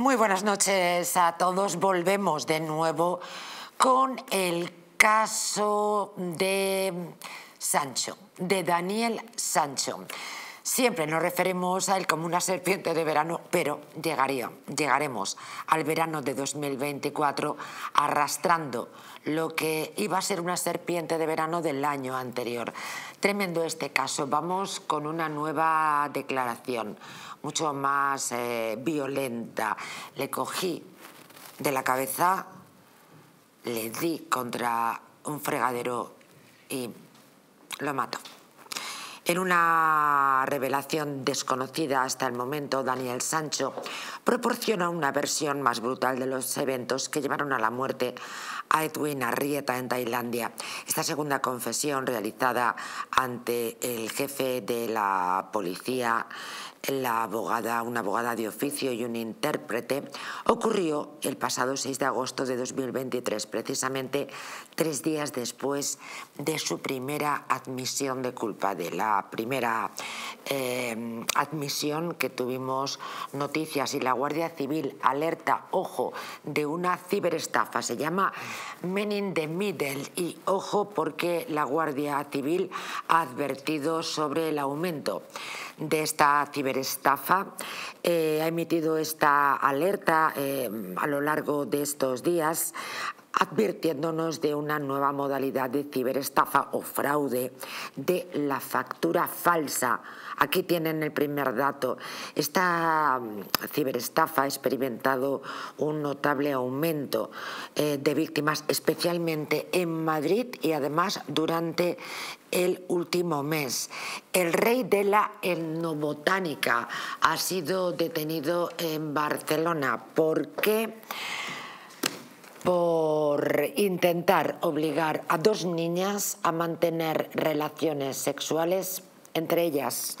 Muy buenas noches a todos. Volvemos de nuevo con el caso de Sancho, de Daniel Sancho. Siempre nos referimos a él como una serpiente de verano, pero llegaría, llegaremos al verano de 2024 arrastrando lo que iba a ser una serpiente de verano del año anterior. Tremendo este caso. Vamos con una nueva declaración, mucho más eh, violenta. Le cogí de la cabeza, le di contra un fregadero y lo mató. En una revelación desconocida hasta el momento, Daniel Sancho proporciona una versión más brutal de los eventos que llevaron a la muerte a Edwin Arrieta en Tailandia. Esta segunda confesión realizada ante el jefe de la policía la abogada, una abogada de oficio y un intérprete, ocurrió el pasado 6 de agosto de 2023, precisamente tres días después de su primera admisión de culpa, de la primera eh, admisión que tuvimos noticias. Y la Guardia Civil alerta, ojo, de una ciberestafa, se llama Men in the Middle. Y ojo porque la Guardia Civil ha advertido sobre el aumento de esta ciberestafa. Eh, ha emitido esta alerta eh, a lo largo de estos días advirtiéndonos de una nueva modalidad de ciberestafa o fraude, de la factura falsa. Aquí tienen el primer dato. Esta mm, ciberestafa ha experimentado un notable aumento eh, de víctimas, especialmente en Madrid y además durante el último mes. El rey de la etnobotánica ha sido detenido en Barcelona. ¿Por qué? por intentar obligar a dos niñas a mantener relaciones sexuales entre ellas.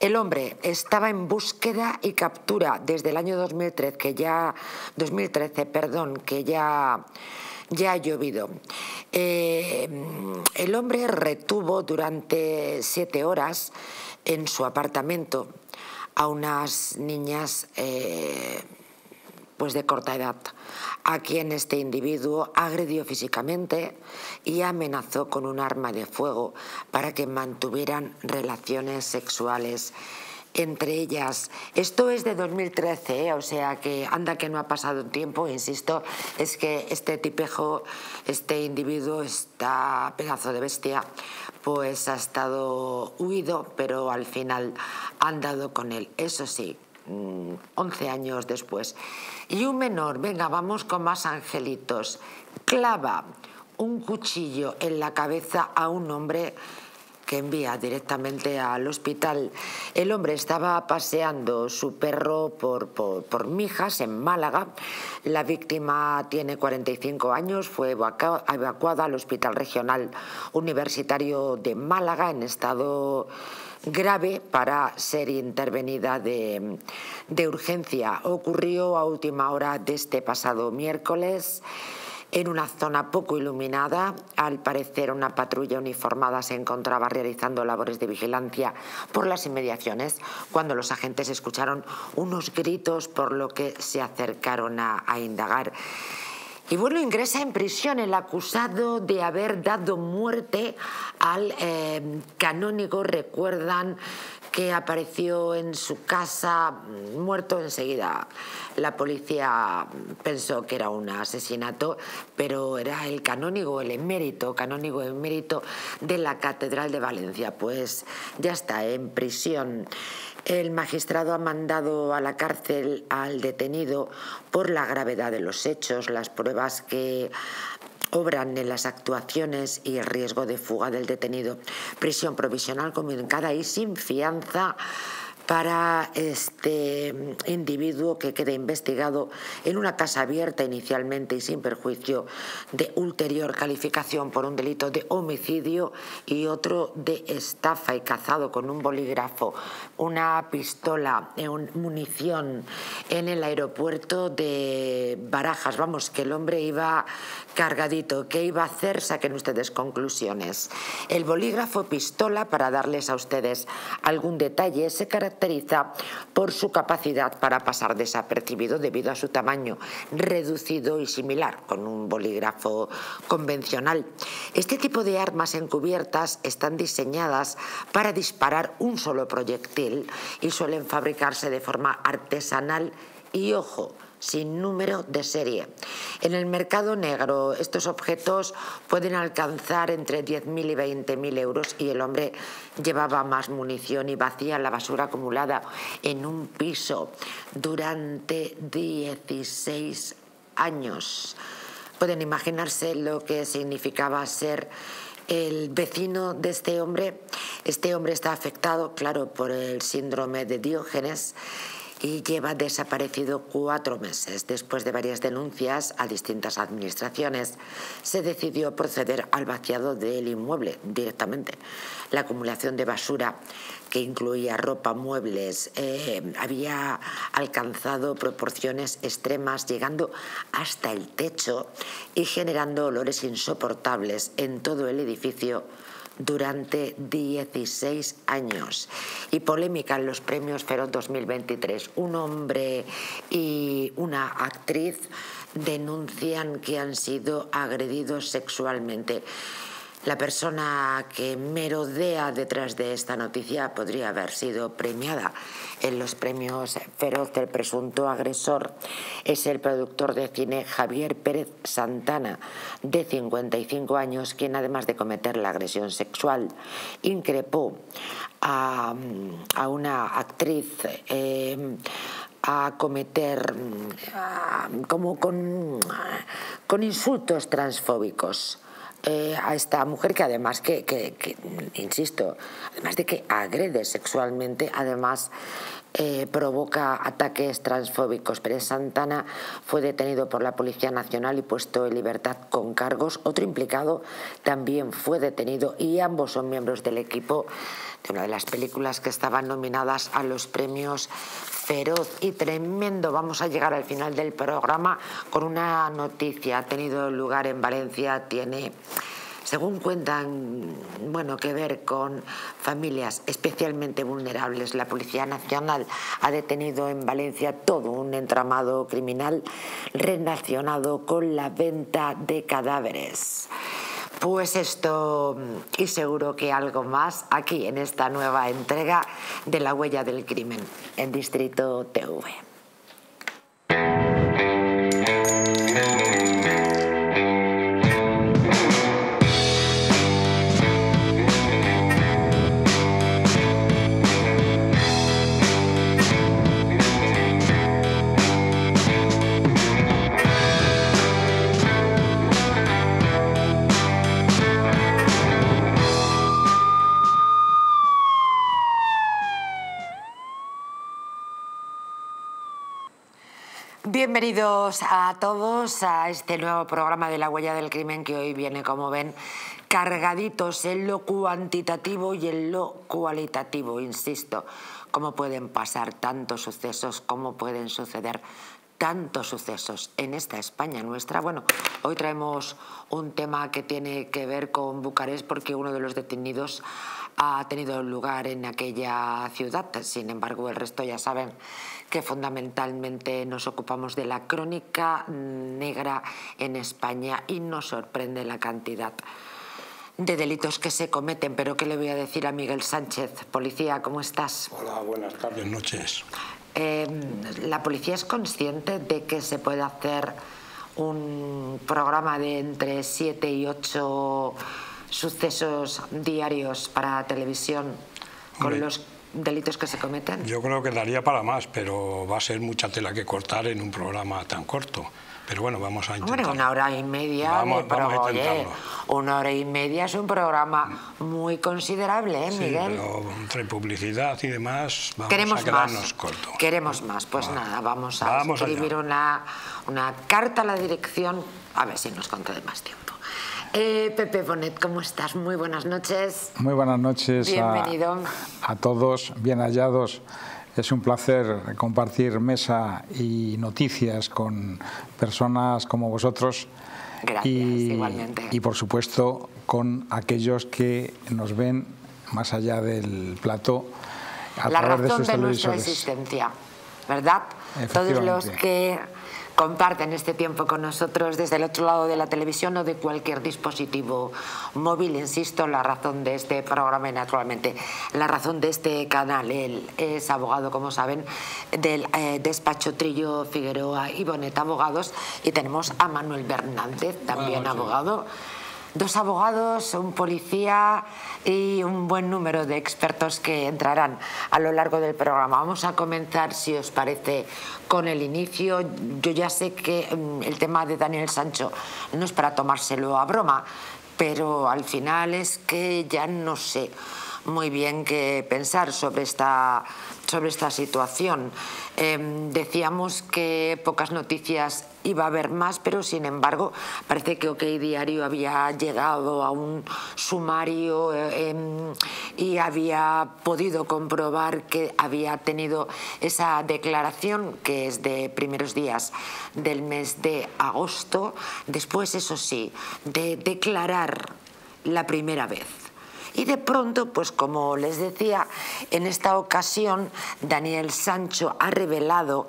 El hombre estaba en búsqueda y captura desde el año 2013, que ya 2013, perdón, que ya ya ha llovido. Eh, el hombre retuvo durante siete horas en su apartamento a unas niñas eh, de corta edad, a quien este individuo agredió físicamente y amenazó con un arma de fuego para que mantuvieran relaciones sexuales entre ellas. Esto es de 2013, ¿eh? o sea que anda que no ha pasado tiempo, insisto, es que este tipejo, este individuo, está pedazo de bestia, pues ha estado huido, pero al final han dado con él. Eso sí, 11 mm, años después. Y un menor, venga, vamos con más angelitos, clava un cuchillo en la cabeza a un hombre que envía directamente al hospital. El hombre estaba paseando su perro por, por, Mijas, en Málaga. La víctima tiene 45 años, fue evacuada al Hospital Regional Universitario de Málaga en estado grave para ser intervenida de, urgencia. Ocurrió a última hora de este pasado miércoles en una zona poco iluminada. Al parecer una patrulla uniformada se encontraba realizando labores de vigilancia por las inmediaciones cuando los agentes escucharon unos gritos por lo que se acercaron a, indagar. Y bueno, ingresa en prisión el acusado de haber dado muerte al eh, canónigo, recuerdan que apareció en su casa muerto enseguida. La policía pensó que era un asesinato, pero era el canónigo, el emérito, canónigo emérito de la Catedral de Valencia. Pues ya está en prisión. El magistrado ha mandado a la cárcel al detenido por la gravedad de los hechos, las pruebas que obran en las actuaciones y el riesgo de fuga del detenido. Prisión provisional comunicada y sin fianza para este individuo que quede investigado en una casa abierta inicialmente y sin perjuicio de ulterior calificación por un delito de homicidio y otro de estafa y cazado con un bolígrafo, una pistola, munición en el aeropuerto de Barajas. Vamos, que el hombre iba cargadito. ¿Qué iba a hacer? Saquen ustedes conclusiones. El bolígrafo pistola, para darles a ustedes algún detalle, se caracteriza caracteriza por su capacidad para pasar desapercibido debido a su tamaño reducido y similar con un bolígrafo convencional. Este tipo de armas encubiertas están diseñadas para disparar un solo proyectil y suelen fabricarse de forma artesanal y, ojo, sin número de serie. En el mercado negro estos objetos pueden alcanzar entre 10.000 y 20.000 euros y el hombre llevaba más munición y vacía la basura acumulada en un piso durante 16 años. Pueden imaginarse lo que significaba ser el vecino de este hombre. Este hombre está afectado, claro, por el síndrome de Diógenes y lleva desaparecido cuatro meses. Después de varias denuncias a distintas administraciones, se decidió proceder al vaciado del inmueble directamente. La acumulación de basura que incluía ropa, muebles, eh, había alcanzado proporciones extremas, llegando hasta el techo y generando olores insoportables en todo el edificio durante 16 años. Y polémica en los premios Feroz 2023. Un hombre y una actriz denuncian que han sido agredidos sexualmente. La persona que merodea detrás de esta noticia podría haber sido premiada en los premios Feroz del presunto agresor. Es el productor de cine Javier Pérez Santana, de 55 años, quien además de cometer la agresión sexual, increpó a, una actriz. Eh, a cometer como con, con insultos transfóbicos. Eh, a esta mujer que además que, insisto, además de que agrede sexualmente, además eh, provoca ataques transfóbicos. Pérez Santana fue detenido por la Policía Nacional y puesto en libertad con cargos. Otro implicado también fue detenido y ambos son miembros del equipo de una de las películas que estaban nominadas a los premios feroz y tremendo. Vamos a llegar al final del programa con una noticia. Ha tenido lugar en Valencia, tiene según cuentan, bueno, que ver con familias especialmente vulnerables. La Policía Nacional ha detenido en Valencia todo un entramado criminal relacionado con la venta de cadáveres. Pues esto y seguro que algo más aquí en esta nueva entrega de La huella del crimen en Distrito TV. Bienvenidos a todos a este nuevo programa de La Huella del Crimen que hoy viene, como ven, cargaditos en lo cuantitativo y en lo cualitativo, insisto. ¿Cómo pueden pasar tantos sucesos? ¿Cómo pueden suceder tantos sucesos en esta España nuestra. Bueno, hoy traemos un tema que tiene que ver con Bucarest porque uno de los detenidos ha tenido lugar en aquella ciudad. Sin embargo, el resto ya saben que fundamentalmente nos ocupamos de la crónica negra en España y nos sorprende la cantidad de delitos que se cometen. Pero ¿qué le voy a decir a Miguel Sánchez? Policía, ¿cómo estás? Hola, buenas tardes, noches. Em, ¿La policía es consciente de que se puede hacer un programa de entre siete y ocho sucesos diarios para televisión con los delitos que se cometen? Yo creo que daría para más, pero va a ser mucha tela que cortar en un programa tan corto. Pero bueno, vamos a intentarlo. Hombre, una hora y media. Vamos, a intentarlo. una hora y media es un programa muy considerable, ¿eh, Miguel? pero entre publicidad y demás vamos Queremos a quedarnos más. corto. Queremos más. Pues nada, vamos a escribir una, una carta a la dirección, a ver si nos concede más tiempo. Eh, Pepe Bonet, ¿cómo estás? Muy buenas noches. Muy buenas noches. Bienvenido. A, a todos, bien hallados. Es un placer compartir mesa y noticias con personas como vosotros. Gracias, y, igualmente. Y por supuesto con aquellos que nos ven más allá del plato a la través de razón sus de, nuestra existencia, ¿verdad? Todos los que comparten este tiempo con nosotros desde el otro lado de la televisión o de cualquier dispositivo móvil, insisto, la razón de este programa y naturalmente la razón de este canal. Él es abogado, como saben, del eh, despacho Trillo Figueroa y Bonet Abogados y tenemos a Manuel Bernández, también abogado. Dos abogados, un policía y un buen número de expertos que entrarán a lo largo del programa. Vamos a comenzar, si os parece, con el inicio. Yo ya sé que mm, el tema de Daniel Sancho no es para tomárselo a broma, pero al final es que ya no sé muy bien qué pensar sobre esta, sobre esta situación. Eh, decíamos que pocas noticias iba a haber más, pero sin embargo parece que OK Diario había llegado a un sumario eh, em, y había podido comprobar que había tenido esa declaración que es de primeros días del mes de agosto, después eso sí, de declarar la primera vez. Y de pronto, pues como les decía, en esta ocasión Daniel Sancho ha revelado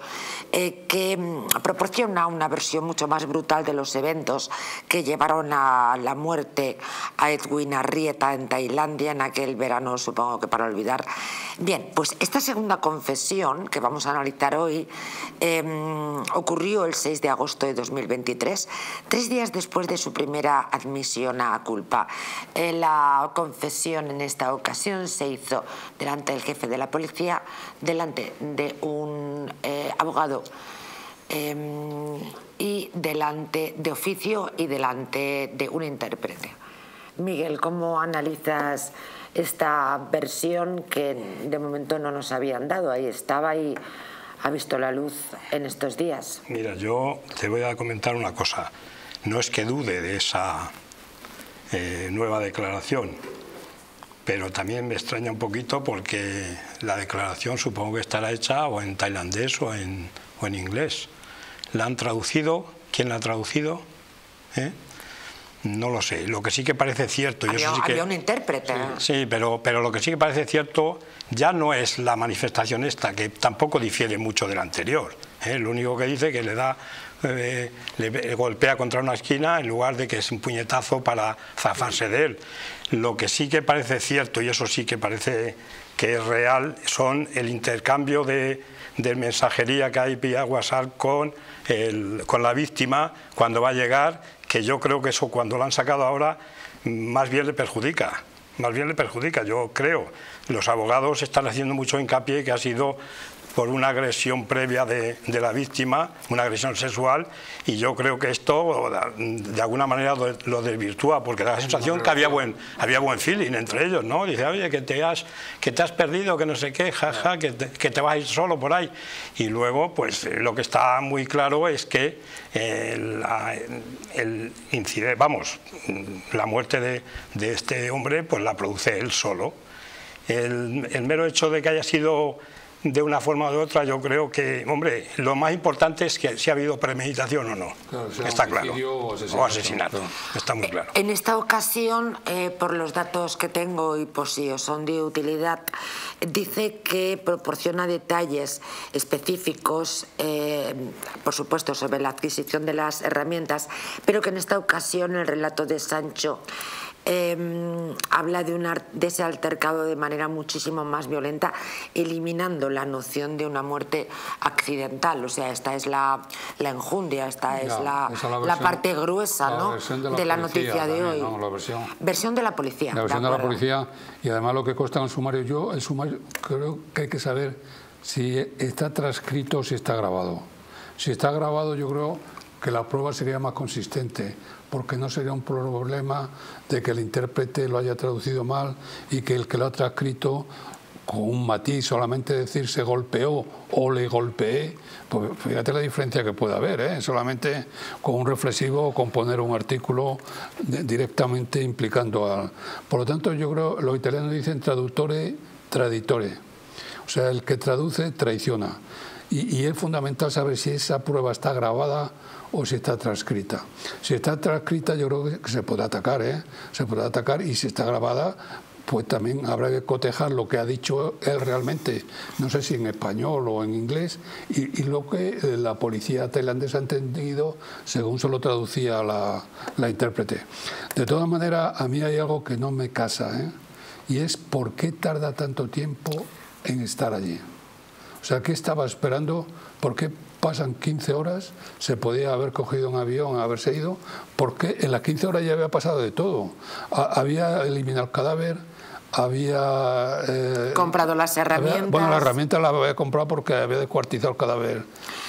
eh, que mm, proporciona una versión mucho más brutal de los eventos que llevaron a la muerte a Edwin Arrieta en Tailandia en aquel verano, supongo que para olvidar. Bien, pues esta segunda confesión que vamos a analizar hoy eh, ocurrió el 6 de agosto de 2023, tres días después de su primera admisión a culpa. Eh, la confesión en esta ocasión se hizo delante del jefe de la policía, delante de un eh, abogado eh, y delante de oficio y delante de un intérprete. Miguel, ¿cómo analizas esta versión que de momento no nos habían dado? Ahí estaba y ha visto la luz en estos días. Mira, yo te voy a comentar una cosa. No es que dude de esa eh, nueva declaración, pero también me extraña un poquito porque la declaración supongo que estará hecha o en tailandés o en, o en inglés. ¿La han traducido? ¿Quién la ha traducido? ¿Eh? No lo sé. Lo que sí que parece cierto... y Había, eso sí que- había un intérprete. Sí, pero, pero lo que sí que parece cierto ya no es la manifestación esta, que tampoco difiere mucho de la anterior. ¿eh? Lo único que dice que le da, eh, le golpea contra una esquina en lugar de que es un puñetazo para zafarse de él. Lo que sí que parece cierto, y eso sí que parece que es real, son el intercambio de, mensajería que hay vía WhatsApp con, con la víctima cuando va a llegar, que yo creo que eso cuando lo han sacado ahora más bien le perjudica, más bien le perjudica, yo creo. Los abogados están haciendo mucho hincapié que ha sido por una agresión previa de, la víctima, una agresión sexual, y yo creo que esto de alguna manera lo, desvirtúa, porque da la sensación que había buen, había buen feeling entre ellos, ¿no? Dice, oye, que te has, que te has perdido, que no sé qué, jaja, que, te, que te vas a ir solo por ahí. Y luego, pues eh, lo que está muy claro es que el incidente, vamos, la muerte de, este hombre, pues la produce él solo. El mero hecho de que haya sido de una forma o de otra, yo creo que, hombre, lo más importante es que si ha habido premeditación o no. Claro, sea Está claro. o asesinato, O asesinato. claro. Está muy claro. En esta ocasión, eh, por los datos que tengo y por si os son de utilidad, dice que proporciona detalles específicos, eh, por supuesto, sobre la adquisición de las herramientas, pero que en esta ocasión el relato de Sancho eh, habla de, una, de ese altercado de manera muchísimo más violenta, eliminando la noción de una muerte accidental. O sea, esta es la, la enjundia, esta es Ya, la, esa es la la versión- parte gruesa la ¿no? de la de la policía noticia de hoy. ¿no? La versión- Versión de la policía. La versión de, la policía y además lo que consta en el sumario. Yo, el sumario, creo que hay que saber si está transcrito o si está grabado. Si está grabado, yo creo que la prueba sería más consistente, porque no sería un problema de que el intérprete lo haya traducido mal y que el que lo ha transcrito con un matiz, solamente decir se golpeó o le golpeé, pues fíjate la diferencia que puede haber, ¿eh? solamente con un reflexivo o con poner un artículo directamente implicando al... Por lo tanto, yo creo, los italianos dicen traductore, traditore, o sea, el que traduce traiciona. Y es fundamental saber si esa prueba está grabada o si está transcrita. Si está transcrita, yo creo que se puede atacar, ¿eh? Se puede atacar y si está grabada, pues también habrá que cotejar lo que ha dicho él realmente, no sé si en español o en inglés, y, lo que eh, la policía tailandesa ha entendido según se lo traducía la, la intérprete. De todas maneras, a mí hay algo que no me casa, ¿eh? y es por qué tarda tanto tiempo en estar allí. O sea, ¿qué estaba esperando? ¿Por qué pasan 15 horas? Se podía haber cogido un avión, haberse ido, porque en las 15 horas ya había pasado de todo. Había eliminado el cadáver, había... Eh, comprado las herramientas. bueno, la herramienta la había comprado porque había descuartizado el cadáver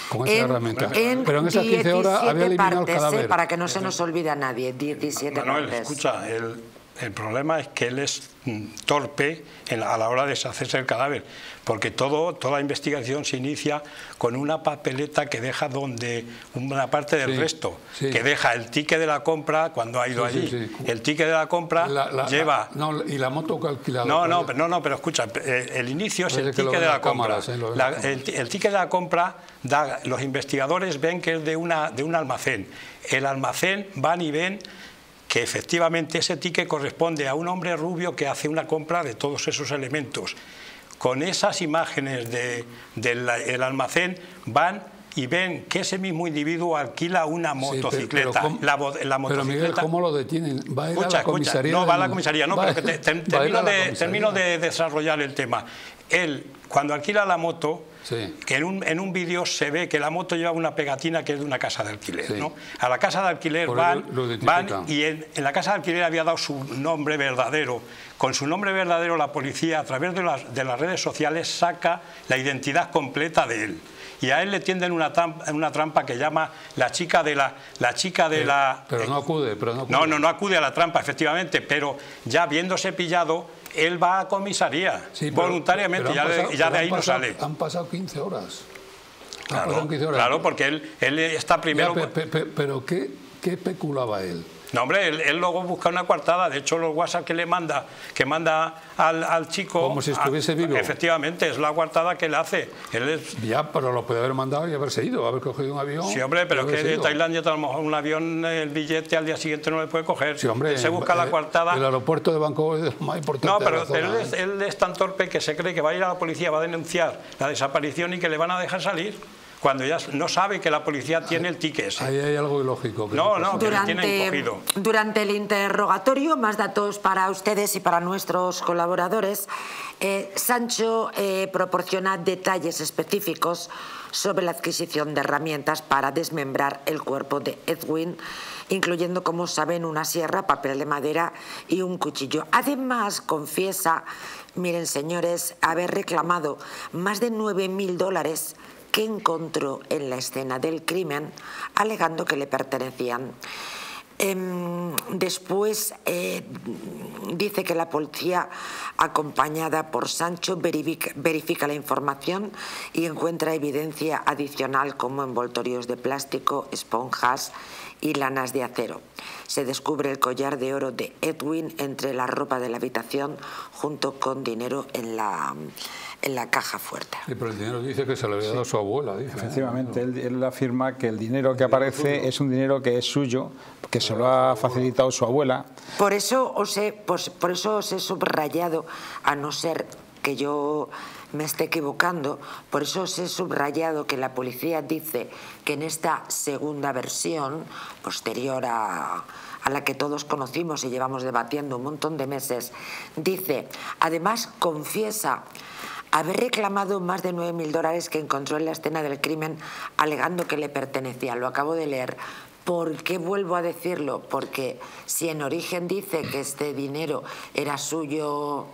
con esa herramienta. Pero en esas 15 horas había eliminado el ¿eh? cadáver. para que no se nos olvide a nadie, 17 Manuel, escucha, el, el problema es que él es mm, torpe a la hora de deshacerse el cadáver, porque todo, toda investigación se inicia con una papeleta que deja donde una parte del resto, que deja el ticket de la compra cuando ha ido allí. El ticket de la compra lleva... y la moto calculada. No, no, no, no, pero escucha, eh, el inicio es el ticket de la compra. el, el, ticket de la compra, da, los investigadores ven que es de, una, de un almacén. El almacén van y ven que efectivamente ese ticket corresponde a un hombre rubio que hace una compra de todos esos elementos. Con esas imágenes del almacén van y ven que ese mismo individuo alquila una motocicleta. la, motocicleta pero Miguel, ¿cómo lo detienen? ¿Va a, ir a la comisaría? no, va a la comisaría, no, pero termino, de, termino de desarrollar el tema. Él, cuando alquila la moto, que en un, en un vídeo se ve que la moto lleva una pegatina que es de una casa de alquiler. ¿no? A la casa de alquiler van, van, y en, la casa de alquiler había dado su nombre verdadero. Con su nombre verdadero la policía a través de las, de las redes sociales saca la identidad completa de él y a él le tienden una trampa, una trampa que llama la chica de la, la chica de la... Pero no acude, pero no acude. No, no, no acude a la trampa, efectivamente, pero ya viéndose pillado, él va a comisaría voluntariamente y ya, de ahí no sale. Han pasado 15 horas. Claro, 15 horas. claro porque él, él está primero... pero ¿qué, ¿qué peculaba él? No, hombre, él, luego busca una coartada. De hecho, los WhatsApp que le manda, que manda al, chico. Como si estuviese vivo. Efectivamente, es la coartada que le hace. Él Ya, pero lo puede haber mandado y haberse ido, haber cogido un avión. Sí, hombre, pero es que de Tailandia, a lo mejor un avión, el billete al día siguiente no le puede coger. Sí, hombre. se busca la coartada. El aeropuerto de Bangkok es más importante. No, pero él, es, él es tan torpe que se cree que va a ir a la policía, va a denunciar la desaparición y que le van a dejar salir cuando ya no sabe que la policía tiene el ticket Ahí hay algo ilógico. no, no, que durante, durante el interrogatorio, más datos para ustedes y para nuestros colaboradores, eh, Sancho eh, proporciona detalles específicos sobre la adquisición de herramientas para desmembrar el cuerpo de Edwin, incluyendo, como saben, una sierra, papel de madera y un cuchillo. Además, confiesa, miren señores, haber reclamado más de 9.000 dólares que encontró en la escena del crimen, alegando que le pertenecían. Em, después eh, dice que la policía, acompañada por Sancho, verifica, la información y encuentra evidencia adicional como envoltorios de plástico, esponjas y lanas de acero. Se descubre el collar de oro de Edwin entre la ropa de la habitación junto con dinero en la en la caja fuerte. Sí, pero el dinero dice que se lo había dado su abuela. Dice, Efectivamente, él, afirma que el dinero que aparece es un dinero que es suyo, que se lo ha facilitado su abuela. Por eso os he, pues, por eso os he subrayado, a no ser que yo me esté equivocando, por eso os he subrayado que la policía dice que en esta segunda versión, posterior a, a la que todos conocimos y llevamos debatiendo un montón de meses, dice, además confiesa haber reclamado más de 9.000 dólares que encontró en la escena del crimen alegando que le pertenecía. Lo acabo de leer. ¿Por qué vuelvo a decirlo? Porque si en origen dice que este dinero era suyo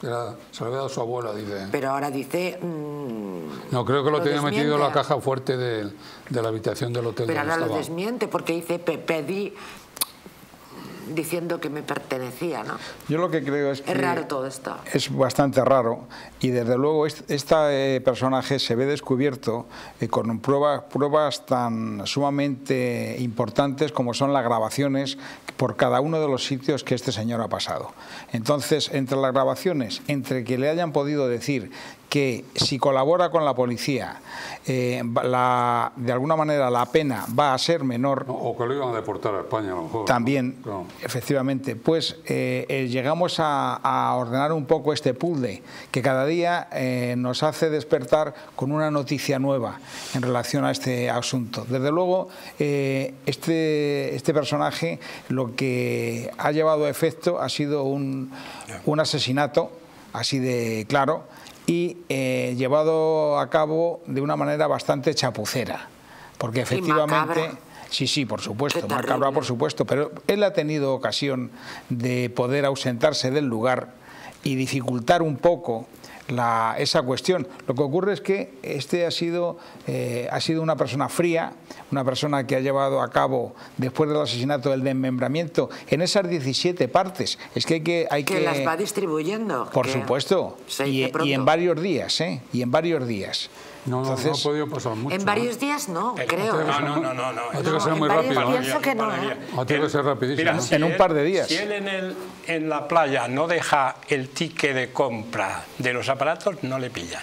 se lo había dado su abuela, dice. Pero ahora dice... Mm, no, creo que lo, tenía metido en la caja fuerte de, la habitación del hotel. Pero ahora lo desmiente porque dice, pedí, diciendo que me pertenecía, ¿no? Yo lo que creo es que... Es raro todo esto. Es bastante raro y desde luego este personaje se ve descubierto eh, con pruebas, pruebas tan sumamente importantes como son las grabaciones por cada uno de los sitios que este señor ha pasado. Entonces, entre las grabaciones, entre que le hayan podido decir que si colabora con la policía, eh, la- de alguna manera la pena va a ser menor, No, o que lo iban a deportar a España a lo mejor. también, Claro. efectivamente, pues eh, eh, llegamos a, a ordenar un poco este puzzle que cada día eh, nos hace despertar con una noticia nueva en relación a este asunto. Desde luego, eh, este, este personaje lo que ha llevado a efecto ha sido un, un asesinato, así de claro, y eh, llevado a cabo de una manera bastante chapucera, porque efectivamente... Sí, sí, por supuesto, macabra por supuesto, pero él ha tenido ocasión de poder ausentarse del lugar y dificultar un poco la- esa cuestión. Lo que ocurre es que este ha sido, eh, ha sido una persona fría, una persona que ha llevado a cabo, después del asesinato, el desmembramiento en esas 17 partes. Es que hay que... Hay Que las va distribuyendo. por supuesto, y, y en varios días, ¿eh? Y en varios días. No, no, no ha Entonces, podido pasar mucho. En varios días no, El- creo. No, no, no, no. no. Ha tenido que ser muy rápido. ¿eh? Pienso que no, ¿eh? Ha tenido que ser rapidísimo. Mira, si En un él- par de días. Si él en, el, en la playa no deja el ticket de compra de los aparatos, no le pillan.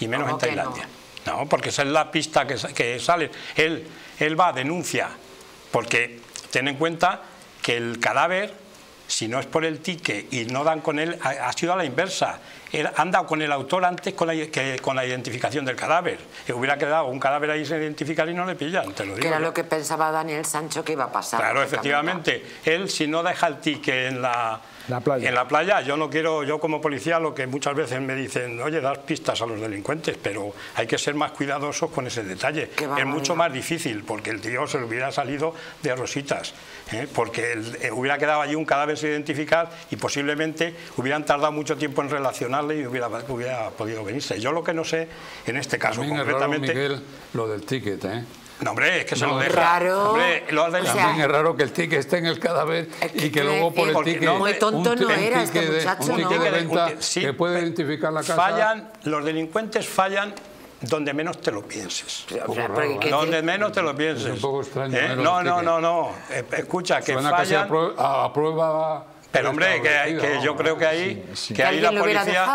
Y menos ¿Cómo en Tailandia. No? porque esa es la pista que, sa- que sale. Él, él va, denuncia, porque ten en cuenta que el cadáver, si no es por el ticket y no dan con él, ha, ha sido a la inversa. Él anda con el autor antes con la, que con la identificación del cadáver. Que hubiera quedado un cadáver ahí sin identificar y no le pillan, te lo digo. Que era lo que pensaba Daniel Sancho que iba a pasar. Claro, efectivamente. Él, si no deja el ticket en la, La playa. en la playa, yo no quiero, yo como policía, lo que muchas veces me dicen, oye, das pistas a los delincuentes, pero hay que ser más cuidadosos con ese detalle. Es mucho más difícil, porque el tío se le hubiera salido de rositas, ¿eh? porque el- eh, hubiera quedado allí un cadáver sin identificar y posiblemente hubieran tardado mucho tiempo en relacionarle y hubiera, hubiera podido venirse. Yo lo que no sé, en este caso También es raro, concretamente... Miguel, lo del ticket, ¿eh? No, hombre, es que se No, lo deja. Raro. Hombre, lo del- O sea, También es raro que el ticket esté en el cadáver y que luego por el ticket... porque muy tonto no era este de- muchacho, Un ¿no? ticket de venta sí, que puede identificar la casa... Fallan, los delincuentes fallan donde menos te lo pienses. Donde menos te lo pienses. Es un poco extraño, ¿Eh? No, no, no, no. Eh, Escucha, que Suena casi a fallan. prue- a, prueba... Pero hombre, que, que yo ¿no? creo que ahí, Sí, sí. que ¿Que ahí la policía?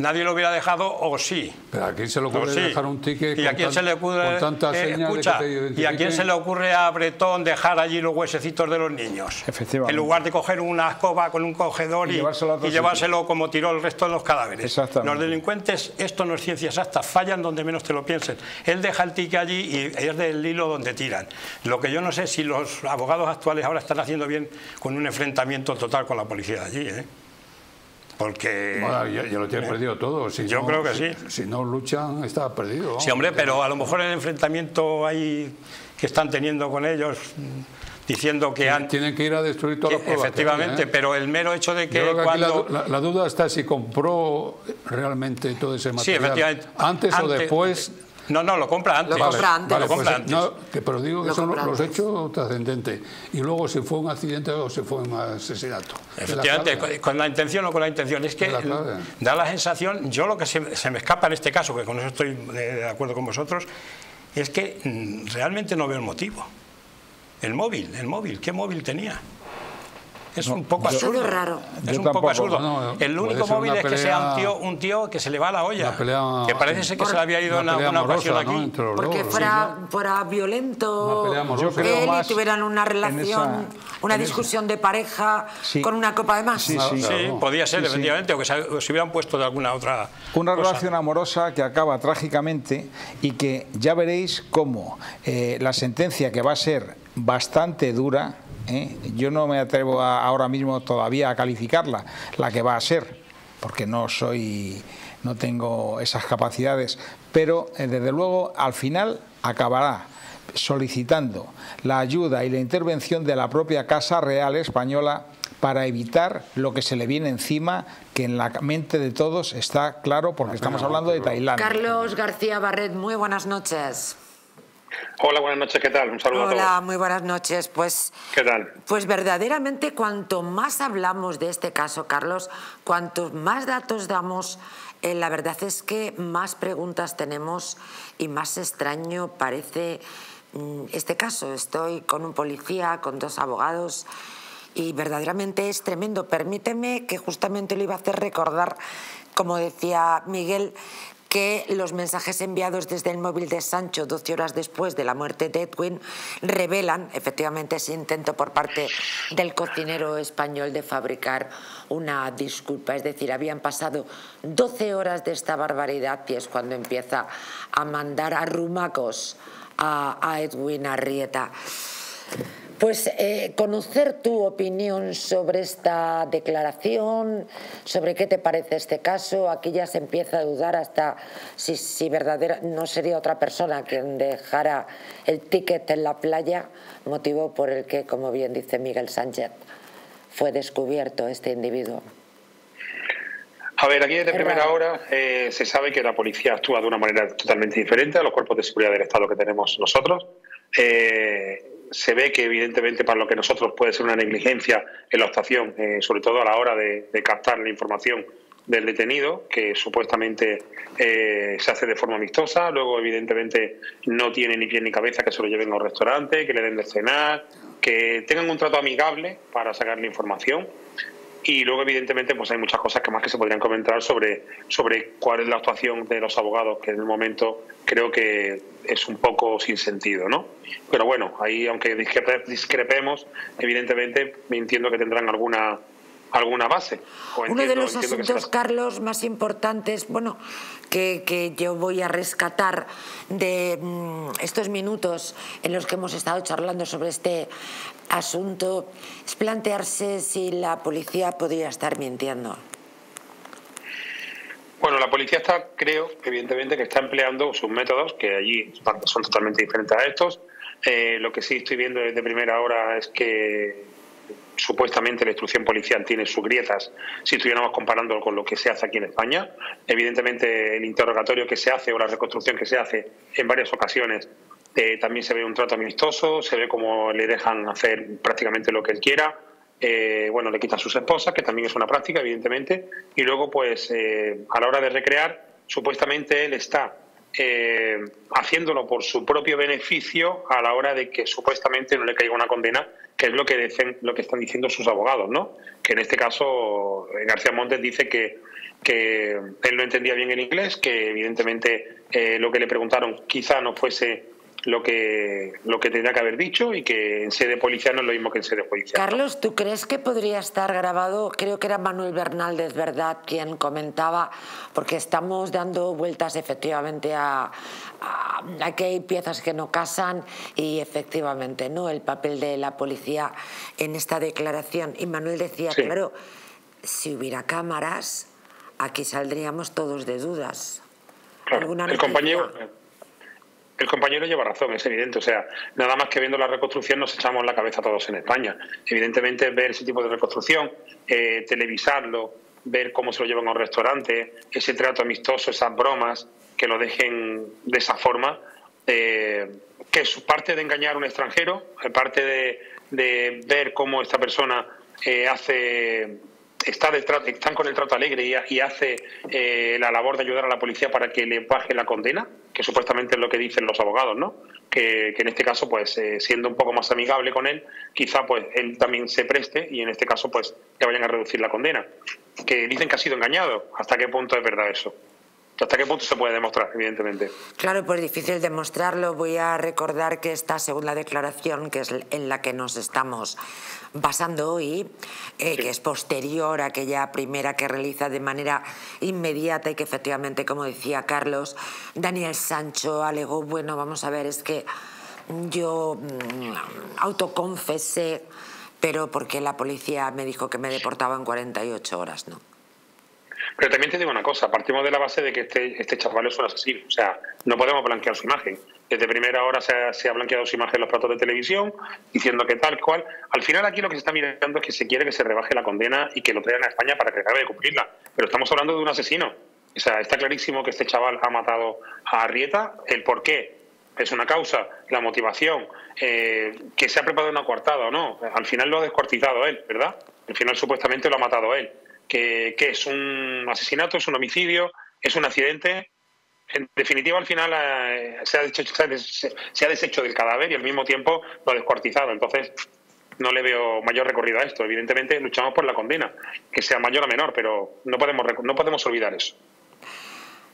Nadie lo hubiera dejado o sí. Pero a quién se le ocurre sí. dejar un ticket y a con quién tan- se le ocurre con tantas eh, señas de que escucha, te y a quién se le ocurre a Bretón dejar allí los huesecitos de los niños Efectivamente. en lugar de coger una escoba con un cogedor Y llevárselo y llevárselo como tiró el resto de los cadáveres Exactamente. los delincuentes esto no es ciencia exacta fallan donde menos te lo piensen él deja el ticket allí y es del hilo donde tiran lo que yo no sé si los abogados actuales ahora están haciendo bien con un enfrentamiento total con la policía de allí ¿eh? Porque Bueno, ya, ya lo tiene perdido todo. Si Yo no- creo que si- sí. Si no luchan, está perdido. Sí, hombre, pero a lo mejor el enfrentamiento ahí que están teniendo con ellos, diciendo que han... Tienen que ir a destruir las pruebas. que efectivamente, ¿eh? pero el mero hecho de Yo que creo cuando... la- la duda está si compró realmente todo ese Sí, material efectivamente. antes, o después. No, no, lo compra antes. Lo compra antes. Lo compra pues, antes. no, que- pero digo que Lo son los antes. hechos trascendentes. Y luego si fue un accidente o si fue un asesinato. La Efectivamente, con- la intención o con la intención. Es que la da la sensación, yo lo que se, se me escapa en este caso, que con eso estoy de acuerdo con vosotros, es que mm, realmente no veo el motivo. El móvil, el móvil, ¿qué móvil tenía? Es un poco yo- absurdo. Raro. Es un poco absurdo. No, no, el único móvil una es que sea un tío, un tío que se le va la olla. Una pelea- que parece ser que se le había ido en Una alguna ocasión aquí. Porque fuera, fuera violento Una él y tuvieran una relación, esa- una discusión de pareja Sí. con una copa de más. Sí, sí. Sí, Claro. podía ser, Sí, sí. efectivamente, o que se, o se hubieran puesto de alguna otra Una cosa. relación amorosa que acaba trágicamente y que ya veréis cómo eh, la sentencia que va a ser bastante dura, ¿eh? yo no me atrevo a- ahora mismo todavía a calificarla, la que va a ser, porque no soy, no tengo esas capacidades, pero eh, desde luego al final acabará solicitando la ayuda y la intervención de la propia Casa Real Española para evitar lo que se le viene encima, que en la mente de todos está claro, porque estamos hablando de Tailandia. Carlos García Barret, muy buenas noches. Hola, buenas noches, ¿qué tal? Un saludo a Hola, todos. muy buenas noches. Pues, ¿Qué tal? pues verdaderamente cuanto más hablamos de este caso, Carlos, cuantos más datos damos, eh, la verdad es que más preguntas tenemos y más extraño parece mm, este caso. Estoy con un policía, con dos abogados y verdaderamente es tremendo. Permíteme que justamente lo iba a hacer recordar, como decía Miguel, que los mensajes enviados desde el móvil de Sancho 12 horas después de la muerte de Edwin revelan efectivamente ese intento por parte del cocinero español de fabricar una disculpa. Es decir, habían pasado 12 horas de esta barbaridad y es cuando empieza a mandar a rumacos a, a Edwin Arrieta. Pues eh, conocer tu opinión sobre esta declaración, sobre qué te parece este caso. Aquí ya se empieza a dudar hasta si, si verdadera no sería otra persona quien dejara el ticket en la playa, motivo por el que, como bien dice Miguel Sánchez, fue descubierto este individuo. A ver, aquí desde primera hora eh, se sabe que la policía actúa de una manera totalmente diferente a los cuerpos de seguridad del Estado que tenemos nosotros. Eh, se ve que evidentemente para lo que nosotros puede ser una negligencia en la actuación, eh, sobre todo a la hora de, captar la información del detenido, que supuestamente eh, se hace de forma amistosa, luego evidentemente no tiene ni pie ni cabeza que se lo lleven a un restaurante, que le den de cenar, que tengan un trato amigable para sacar la información y luego, evidentemente, pues hay muchas cosas que más que se podrían comentar sobre, sobre cuál es la actuación de los abogados, que en el momento creo que es un poco sin sentido, ¿no? Pero bueno, ahí, aunque discrepemos, evidentemente me entiendo que tendrán alguna alguna base. Uno de los asuntos, Carlos, más importantes, bueno, que, que, yo voy a rescatar de mm, estos minutos en los que hemos estado charlando sobre este asunto es plantearse si la policía podría estar mintiendo. Bueno, la policía está, creo, evidentemente, que está empleando sus métodos, que allí son totalmente diferentes a estos. Eh, lo que sí estoy viendo desde primera hora es que supuestamente la instrucción policial tiene sus grietas si estuviéramos comparando con lo que se hace aquí en España. Evidentemente, el interrogatorio que se hace o la reconstrucción que se hace en varias ocasiones eh, también se ve un trato amistoso, se ve como le dejan hacer prácticamente lo que él quiera. Eh, bueno, le quitan sus esposas, que también es una práctica, evidentemente. Y luego, pues, eh, a la hora de recrear, supuestamente él está haciéndolo por su propio beneficio a la hora de que supuestamente no le caiga una condena, que es lo que, dicen, lo que están diciendo sus abogados, ¿no? Que en este caso, García Montes dice que que él no entendía bien el inglés, que evidentemente lo que le preguntaron quizá no fuese lo que, lo que tendría que haber dicho y que en sede policial no es lo mismo que en sede judicial. Carlos, ¿tú crees que podría estar grabado? Creo que era Manuel Bernaldez, ¿verdad?, quien comentaba, porque estamos dando vueltas efectivamente a, a, que hay piezas que no casan y efectivamente, ¿no?, el papel de la policía en esta declaración. Y Manuel decía, claro, si hubiera cámaras, aquí saldríamos todos de dudas. Claro, el compañero el compañero lleva razón, es evidente. O sea, nada más que viendo la reconstrucción nos echamos la cabeza todos en España. Evidentemente, ver ese tipo de reconstrucción, eh, televisarlo, ver cómo se lo llevan a un restaurante, ese trato amistoso, esas bromas, que lo dejen de esa forma, eh, que es parte de engañar a un extranjero, parte de, ver cómo esta persona eh, hace está están con el trato alegre y, hace la labor de ayudar a la policía para que le baje la condena, que supuestamente es lo que dicen los abogados, ¿no? Que, en este caso, pues eh, siendo un poco más amigable con él, quizá pues él también se preste y en este caso pues le vayan a reducir la condena. Que dicen que ha sido engañado. ¿Hasta qué punto es verdad eso? ¿Hasta qué punto se puede demostrar, evidentemente? Claro, pues difícil demostrarlo. Voy a recordar que esta segunda declaración, que es en la que nos estamos basando hoy, eh, que es posterior a aquella primera que realiza de manera inmediata y que efectivamente, como decía Carlos, Daniel Sancho alegó, bueno, vamos a ver, es que yo mm, autoconfesé, pero porque la policía me dijo que me deportaba en 48 horas, ¿no? Pero también te digo una cosa, partimos de la base de que este, este chaval es un asesino, o sea, no podemos blanquear su imagen. Desde primera hora se ha, blanqueado su imagen en los platos de televisión, diciendo que tal cual. Al final aquí lo que se está mirando es que se quiere que se rebaje la condena y que lo traigan a España para que acabe de cumplirla. Pero estamos hablando de un asesino. O sea, está clarísimo que este chaval ha matado a Arrieta. El por qué es una causa, la motivación, eh, que se ha preparado una coartada o no. Al final lo ha descuartizado él, ¿verdad? Al final supuestamente lo ha matado él que, es un asesinato, es un homicidio, es un accidente. En definitiva, al final eh, se, ha deshecho, se, ha deshecho, del cadáver y al mismo tiempo lo ha descuartizado. Entonces, no le veo mayor recorrido a esto. Evidentemente luchamos por la condena, que sea mayor o menor, pero no podemos, no podemos olvidar eso.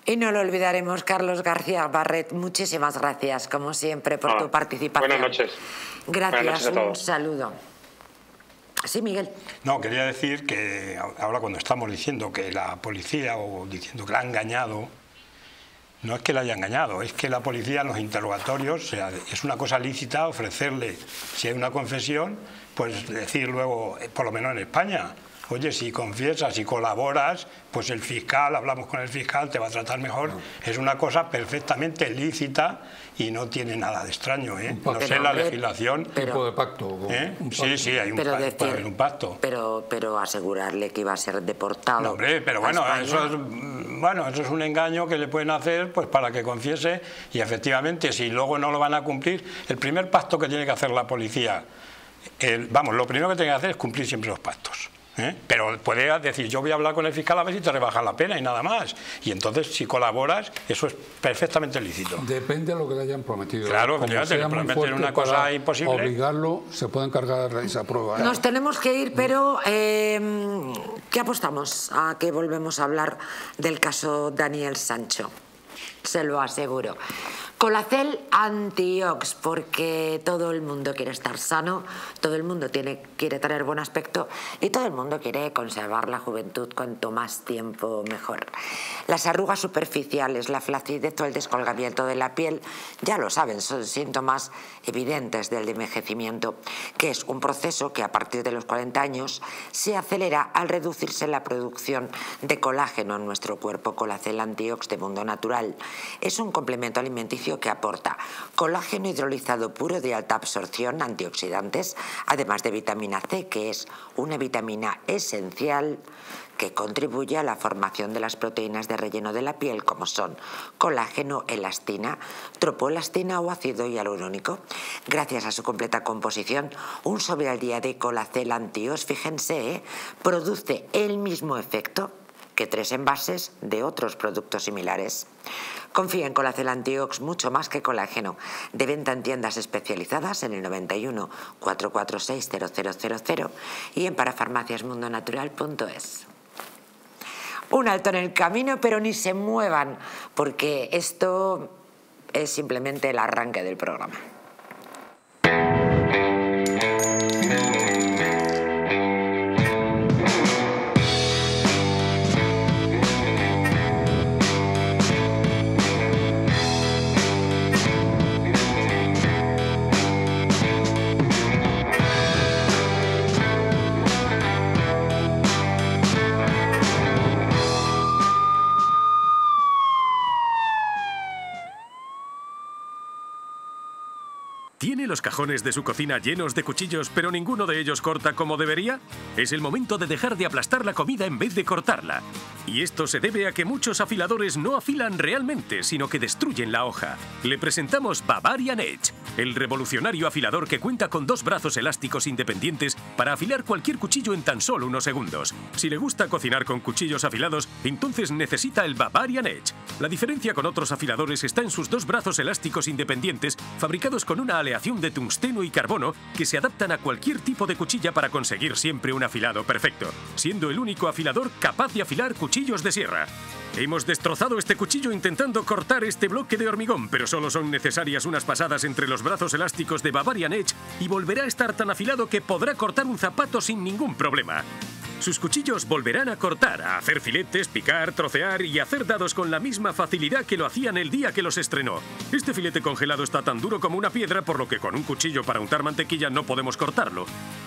Y no lo olvidaremos, Carlos García Barret. Muchísimas gracias, como siempre, por tu participación. Buenas noches. Gracias, un saludo. Sí, Miguel. No, quería decir que ahora cuando estamos diciendo que la policía o diciendo que la ha engañado, no es que la haya engañado, es que la policía en los interrogatorios, es una cosa lícita ofrecerle, si hay una confesión, pues decir luego, eh, por lo menos en España, oye, si confiesas, si colaboras, pues el fiscal, hablamos con el fiscal, te va a tratar mejor. Es una cosa perfectamente lícita y no tiene nada de extraño. ¿eh? No sé la legislación. tipo de pacto. ¿Eh? Sí, sí, hay un, pero un pacto. Pero, pero asegurarle que iba a ser deportado. No, hombre, pero bueno, eso es, bueno, eso es un engaño que le pueden hacer pues para que confiese y efectivamente, si luego no lo van a cumplir, el primer pacto que tiene que hacer la policía, vamos, lo primero que tiene que hacer es cumplir siempre los pactos. ¿Eh? Pero puede decir, yo voy a hablar con el fiscal a ver si te rebaja la pena y nada más. Y entonces, si colaboras, eso es perfectamente lícito. Depende de lo que le hayan prometido. Claro, prometen una cosa imposible. Obligarlo, se puede encargar de esa prueba. ¿eh? Nos tenemos que ir, pero eh, ¿qué apostamos a que volvemos a hablar del caso Daniel Sancho? Se lo aseguro. Colacel Antiox, porque todo el mundo quiere estar sano, todo el mundo tiene, quiere tener buen aspecto y todo el mundo quiere conservar la juventud cuanto más tiempo mejor. Las arrugas superficiales, la flacidez o el descolgamiento de la piel, ya lo saben, son síntomas evidentes del envejecimiento, que es un proceso que a partir de los 40 años se acelera al reducirse la producción de colágeno en nuestro cuerpo. Colacel Antiox de Mundo Natural es un complemento alimenticio que aporta colágeno hidrolizado puro de alta absorción, antioxidantes, además de vitamina C, que es una vitamina esencial que contribuye a la formación de las proteínas de relleno de la piel como son colágeno, elastina, tropoelastina o ácido hialurónico. Gracias a su completa composición, un sobre al día de Colacel Antios, fíjense, ¿eh? produce el mismo efecto que tres envases de otros productos similares. Confía en Colacel Antiox mucho más que colágeno. De venta en tiendas especializadas en el 91 446 0000 y en parafarmaciasmundonatural.es. Un alto en el camino, pero ni se muevan, porque esto es simplemente el arranque del programa. Los cajones de su cocina llenos de cuchillos, pero ninguno de ellos corta como debería? Es el momento de dejar de aplastar la comida en vez de cortarla. Y esto se debe a que muchos afiladores no afilan realmente, sino que destruyen la hoja. Le presentamos Bavarian Edge, el revolucionario afilador que cuenta con dos brazos elásticos independientes para afilar cualquier cuchillo en tan solo unos segundos. Si le gusta cocinar con cuchillos afilados, entonces necesita el Bavarian Edge. La diferencia con otros afiladores está en sus dos brazos elásticos independientes, fabricados con una aleación de tungsteno y carbono que se adaptan a cualquier tipo de cuchilla para conseguir siempre un afilado perfecto, siendo el único afilador capaz de afilar cuchillos de sierra. Hemos destrozado este cuchillo intentando cortar este bloque de hormigón, pero solo son necesarias unas pasadas entre los brazos elásticos de Bavarian Edge y volverá a estar tan afilado que podrá cortar un zapato sin ningún problema. Sus cuchillos volverán a cortar, a hacer filetes, picar, trocear y hacer dados con la misma facilidad que lo hacían el día que los estrenó. Este filete congelado está tan duro como una piedra, por lo que con un cuchillo para untar mantequilla no podemos cortarlo.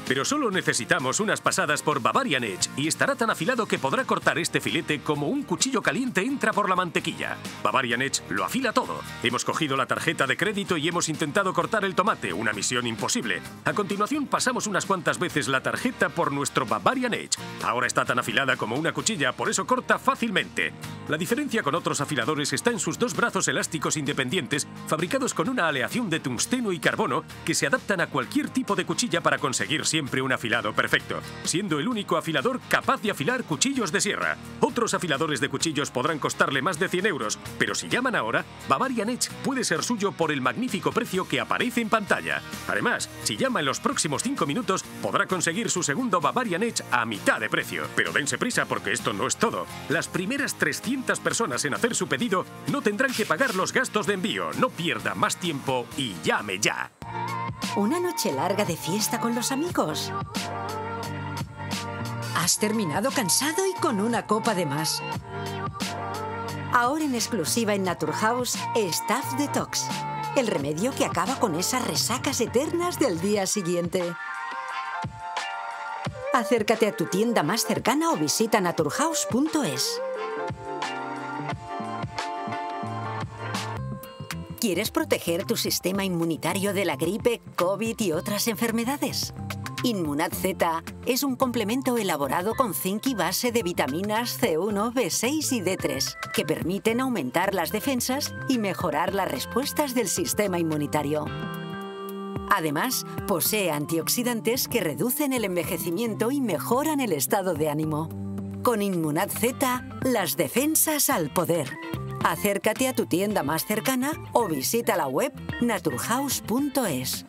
Pero solo necesitamos unas pasadas por Bavarian Edge y estará tan afilado que podrá cortar este filete como un cuchillo caliente entra por la mantequilla. Bavarian Edge lo afila todo. Hemos cogido la tarjeta de crédito y hemos intentado cortar el tomate, una misión imposible. A continuación pasamos unas cuantas veces la tarjeta por nuestro Bavarian Edge Ahora está tan afilada como una cuchilla, por eso corta fácilmente. La diferencia con otros afiladores está en sus dos brazos elásticos independientes, fabricados con una aleación de tungsteno y carbono, que se adaptan a cualquier tipo de cuchilla para conseguir siempre un afilado perfecto, siendo el único afilador capaz de afilar cuchillos de sierra. Otros afiladores de cuchillos podrán costarle más de 100 euros, pero si llaman ahora, Bavarian Edge puede ser suyo por el magnífico precio que aparece en pantalla. Además, si llama en los próximos 5 minutos, podrá conseguir su segundo Bavarian Edge a mitad de precio. Pero dense prisa porque esto no es todo. Las primeras 300 personas en hacer su pedido no tendrán que pagar los gastos de envío. No pierda más tiempo y llame ya. ¿Una noche larga de fiesta con los amigos? Has terminado cansado y con una copa de más. Ahora en exclusiva en Naturhaus, Staff Detox. El remedio que acaba con esas resacas eternas del día siguiente. Acércate a tu tienda más cercana o visita naturhaus.es. ¿Quieres proteger tu sistema inmunitario de la gripe, COVID y otras enfermedades? Inmunad Z es un complemento elaborado con zinc y base de vitaminas C1, B6 y D3 que permiten aumentar las defensas y mejorar las respuestas del sistema inmunitario. Además, posee antioxidantes que reducen el envejecimiento y mejoran el estado de ánimo. Con Inmunad Z, las defensas al poder. Acércate a tu tienda más cercana o visita la web naturhaus.es.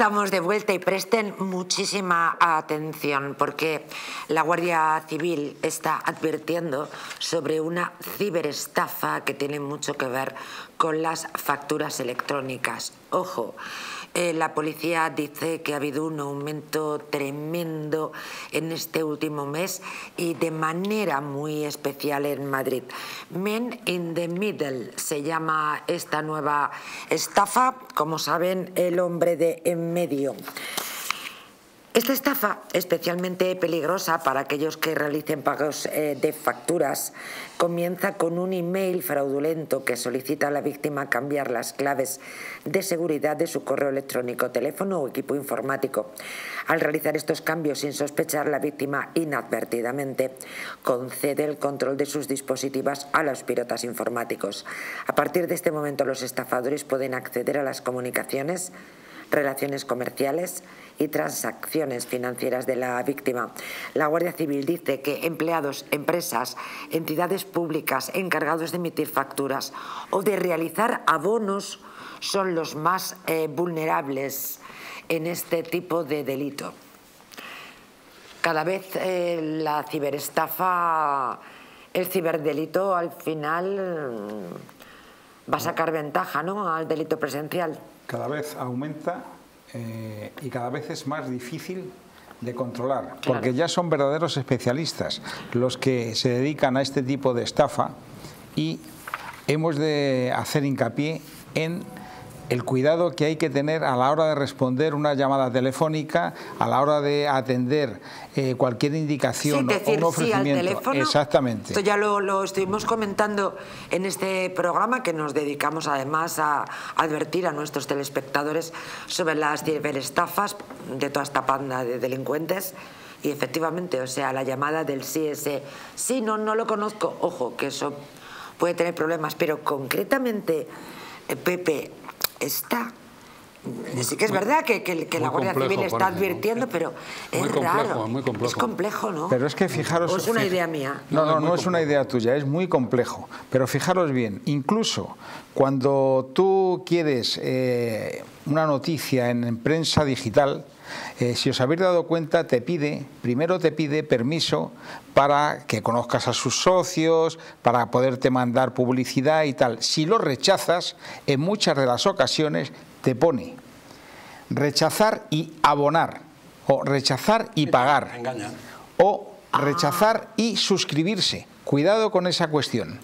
Estamos de vuelta y presten muchísima atención porque la Guardia Civil está advirtiendo sobre una ciberestafa que tiene mucho que ver con las facturas electrónicas. Ojo, eh, la policía dice que ha habido un aumento tremendo en este último mes y de manera muy especial en Madrid. Men in the Middle se llama esta nueva estafa, como saben, el hombre de en medio. Esta estafa, especialmente peligrosa para aquellos que realicen pagos eh, de facturas, comienza con un email fraudulento que solicita a la víctima cambiar las claves de seguridad de su correo electrónico, teléfono o equipo informático. Al realizar estos cambios sin sospechar, la víctima inadvertidamente concede el control de sus dispositivos a los pilotas informáticos. A partir de este momento, los estafadores pueden acceder a las comunicaciones relaciones comerciales y transacciones financieras de la víctima. La Guardia Civil dice que empleados, empresas, entidades públicas encargados de emitir facturas o de realizar abonos son los más eh, vulnerables en este tipo de delito. Cada vez eh, la ciberestafa, el ciberdelito al final va a sacar ventaja ¿no? al delito presencial cada vez aumenta eh, y cada vez es más difícil de controlar, porque ya son verdaderos especialistas los que se dedican a este tipo de estafa y hemos de hacer hincapié en el cuidado que hay que tener a la hora de responder una llamada telefónica, a la hora de atender eh, cualquier indicación o un ofrecimiento. al teléfono. Exactamente. Esto ya lo, lo, estuvimos comentando en este programa que nos dedicamos además a advertir a nuestros telespectadores sobre las ciberestafas de toda esta panda de delincuentes. Y efectivamente, o sea, la llamada del sí ese, sí, no, no lo conozco, ojo, que eso puede tener problemas, pero concretamente, eh, Pepe, está Sí que es verdad que, la Guardia Civil está advirtiendo, pero es raro. Muy complejo. Es complejo, ¿no? Pero es que fijaros... ¿O es una idea mía? No, no, no es una idea tuya, es muy complejo. Pero fijaros bien, incluso cuando tú quieres eh, una noticia en prensa digital, eh, si os habéis dado cuenta, te pide, primero te pide permiso para que conozcas a sus socios, para poderte mandar publicidad y tal. Si lo rechazas, en muchas de las ocasiones te pone rechazar y abonar, o rechazar y pagar, o rechazar y suscribirse. Cuidado con esa cuestión.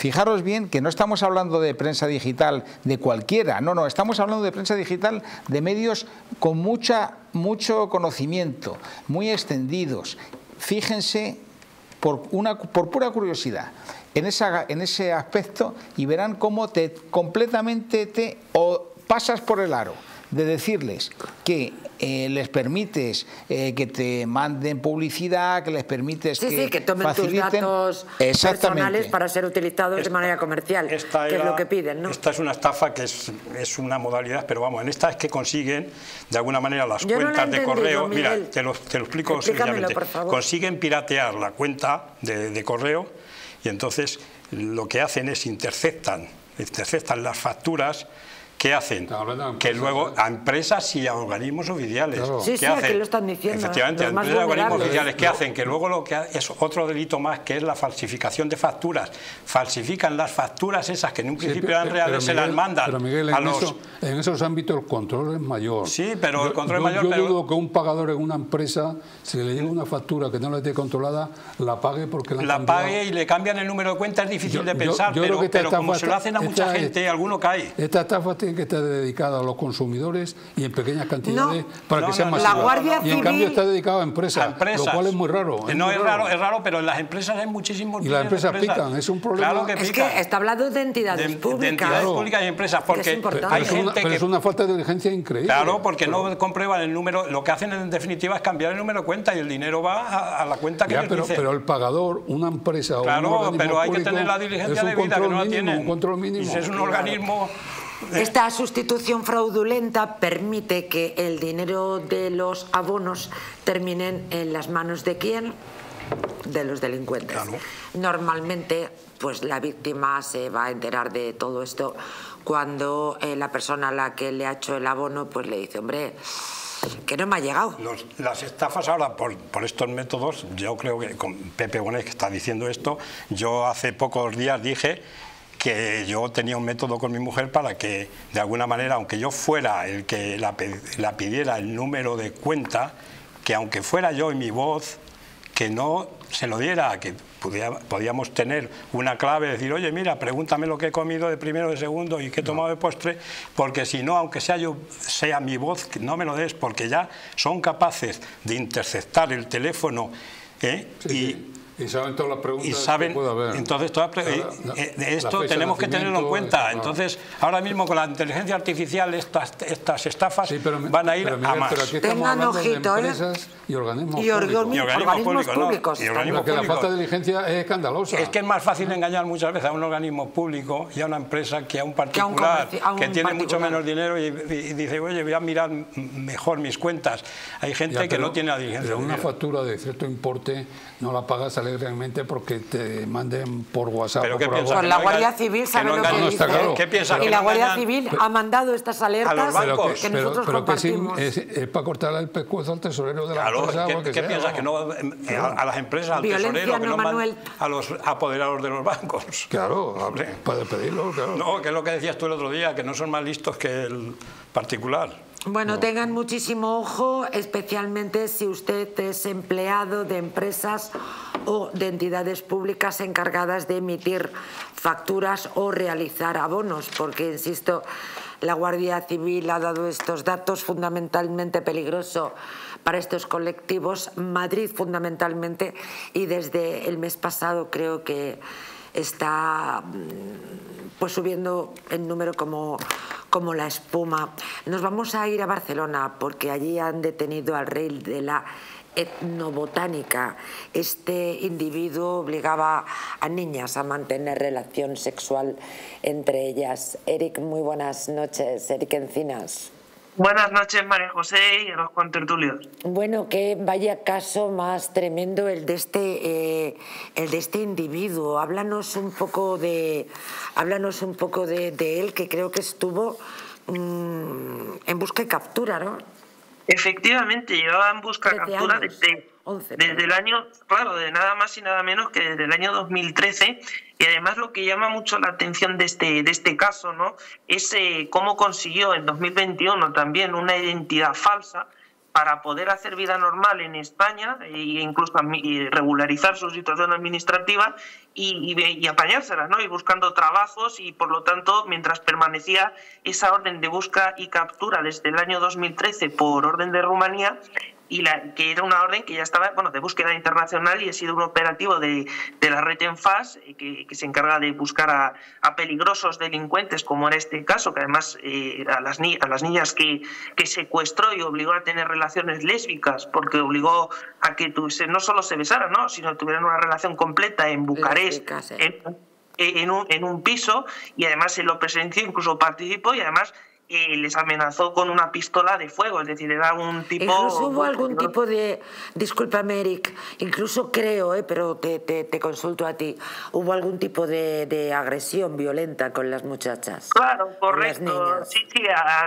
Fijaros bien que no estamos hablando de prensa digital de cualquiera, no, no, estamos hablando de prensa digital de medios con mucha, mucho conocimiento, muy extendidos. Fíjense por, una, por pura curiosidad en, esa, en ese aspecto y verán cómo te completamente te o pasas por el aro de decirles que eh, les permites eh, que te manden publicidad, que les permites sí, que, sí, que tomen tus datos personales para ser utilizados de manera comercial, que es lo que piden. ¿no? Esta es una estafa que es, es, una modalidad, pero vamos, en esta es que consiguen de alguna manera las cuentas de correo. Mira, te lo, te lo explico sencillamente. Consiguen piratear la cuenta de, de correo y entonces lo que hacen es interceptan, interceptan las facturas ¿Qué hacen? Que luego a empresas y a organismos oficiales. Sí, sí, hacen? lo están diciendo. Efectivamente, a empresas y organismos oficiales. ¿Qué hacen? Que luego lo que es otro delito más, que es la falsificación de facturas. Falsifican las facturas esas que en un principio eran reales, se las mandan pero Miguel, en, los... en esos ámbitos el control es mayor. Sí, pero el control es mayor. Yo pero... dudo que un pagador en una empresa, si le llega una factura que no la esté controlada, la pague porque la, la pague y le cambian el número de cuenta, es difícil de pensar, pero, pero como se lo hacen a mucha gente, alguno cae. Esta estafa que está dedicada a los consumidores y en pequeñas cantidades para que sean más La Guardia y en cambio está dedicado a empresas, a empresas, lo cual es muy raro. Es no es raro, es raro, pero en las empresas hay muchísimos Y las empresas, pican, es un problema. Claro que pican. Es que está hablando de entidades de, públicas. De entidades públicas y empresas, porque es hay pero gente pero que... es una falta de diligencia increíble. Claro, porque no comprueban el número, lo que hacen en definitiva es cambiar el número de cuenta y el dinero va a, la cuenta que ya, pero, dice. pero el pagador, una empresa claro, o un pero hay que tener la diligencia de vida que no la tienen. Un control mínimo. Y si es un organismo esta sustitución fraudulenta permite que el dinero de los abonos terminen en las manos de quién? De los delincuentes. Normalmente, pues la víctima se va a enterar de todo esto cuando eh, la persona a la que le ha hecho el abono, pues le dice, hombre, que no me ha llegado. las estafas ahora, por, por, estos métodos, yo creo que con Pepe Bonet que está diciendo esto, yo hace pocos días dije que yo tenía un método con mi mujer para que, de alguna manera, aunque yo fuera el que la, pidiera el número de cuenta, que aunque fuera yo y mi voz, que no se lo diera, que podíamos tener una clave, decir, oye, mira, pregúntame lo que he comido de primero, de segundo y qué he tomado de postre, porque si no, aunque sea yo, sea mi voz, no me lo des, porque ya son capaces de interceptar el teléfono ¿eh? y, y saben todas las preguntas y saben, que haber. Entonces, todas, eh, eh, esto tenemos que tenerlo en cuenta. Entonces, ahora mismo con la inteligencia artificial estas, estas estafas van a ir a más. Pero aquí estamos hablando de ¿eh? empresas y organismos, y organismos, y organismos públicos. Y organismos públicos. la falta de diligencia es escandalosa. Es que es más fácil engañar muchas veces a un organismo público y a una empresa que a un particular que, a un, a un que tiene mucho menos dinero y, y, dice, oye, voy a mirar mejor mis cuentas. Hay gente ya, pero, que no tiene la diligencia. Pero una factura de cierto importe no la pagas realmente porque te manden por WhatsApp. ¿Pero qué por, piensa, por la Guardia Civil sabe lo que no, dice. Claro. ¿Qué piensa? Y la Guardia Civil ha mandado estas alertas a los bancos. que, nosotros pero, compartimos. Que es, es, es, para cortar el pescuezo al tesorero de la claro, empresa. ¿qué, ¿qué sea, piensas? Que no, a, a, las empresas, al Violencia, tesorero, que no, no Manuel. a los apoderados de los bancos. Claro, puede pedirlo, claro. No, que es lo que decías tú el otro día, que no son más listos que el particular. Bueno, no. tengan muchísimo ojo, especialmente si usted es empleado de empresas o de entidades públicas encargadas de emitir facturas o realizar abonos, porque, insisto, la Guardia Civil ha dado estos datos fundamentalmente peligroso para estos colectivos. Madrid fundamentalmente y desde el mes pasado creo que está mm, pues subiendo el número como, como la espuma. Nos vamos a ir a Barcelona porque allí han detenido al rey de la etnobotánica. Este individuo obligaba a niñas a mantener relación sexual entre ellas. Eric, muy buenas noches. Eric Encinas. Buenas noches, María José y los contertulios. Bueno, que vaya caso más tremendo el de este, eh, el de este individuo. Háblanos un poco de, háblanos un poco de, él, que creo que estuvo mm, en busca y captura, ¿no? Efectivamente, llevaba en busca y captura desde, desde el año, claro, de nada más y nada menos que desde el año 2013 y además lo que llama mucho la atención de este, de este caso ¿no? es eh, cómo consiguió en 2021 también una identidad falsa para poder hacer vida normal en España e incluso regularizar su situación administrativa y, y, apañárselas, ¿no? Y buscando trabajos y, por lo tanto, mientras permanecía esa orden de busca y captura desde el año 2013 por orden de Rumanía, y la, que era una orden que ya estaba bueno, de búsqueda internacional y ha sido un operativo de, de la red ENFAS eh, que, que, se encarga de buscar a, a, peligrosos delincuentes, como en este caso, que además eh, a, las a las niñas que, que secuestró y obligó a tener relaciones lésbicas, porque obligó a que no solo se besaran, ¿no? sino tuvieran una relación completa en Bucarest. En, en, un, en un piso y además se lo presenció, incluso participó y además y les amenazó con una pistola de fuego, es decir, era un tipo... Incluso hubo algún tipo de... Discúlpame, Eric, incluso creo, eh, pero te, te, te, consulto a ti, hubo algún tipo de, de, agresión violenta con las muchachas. Claro, correcto. Sí, sí,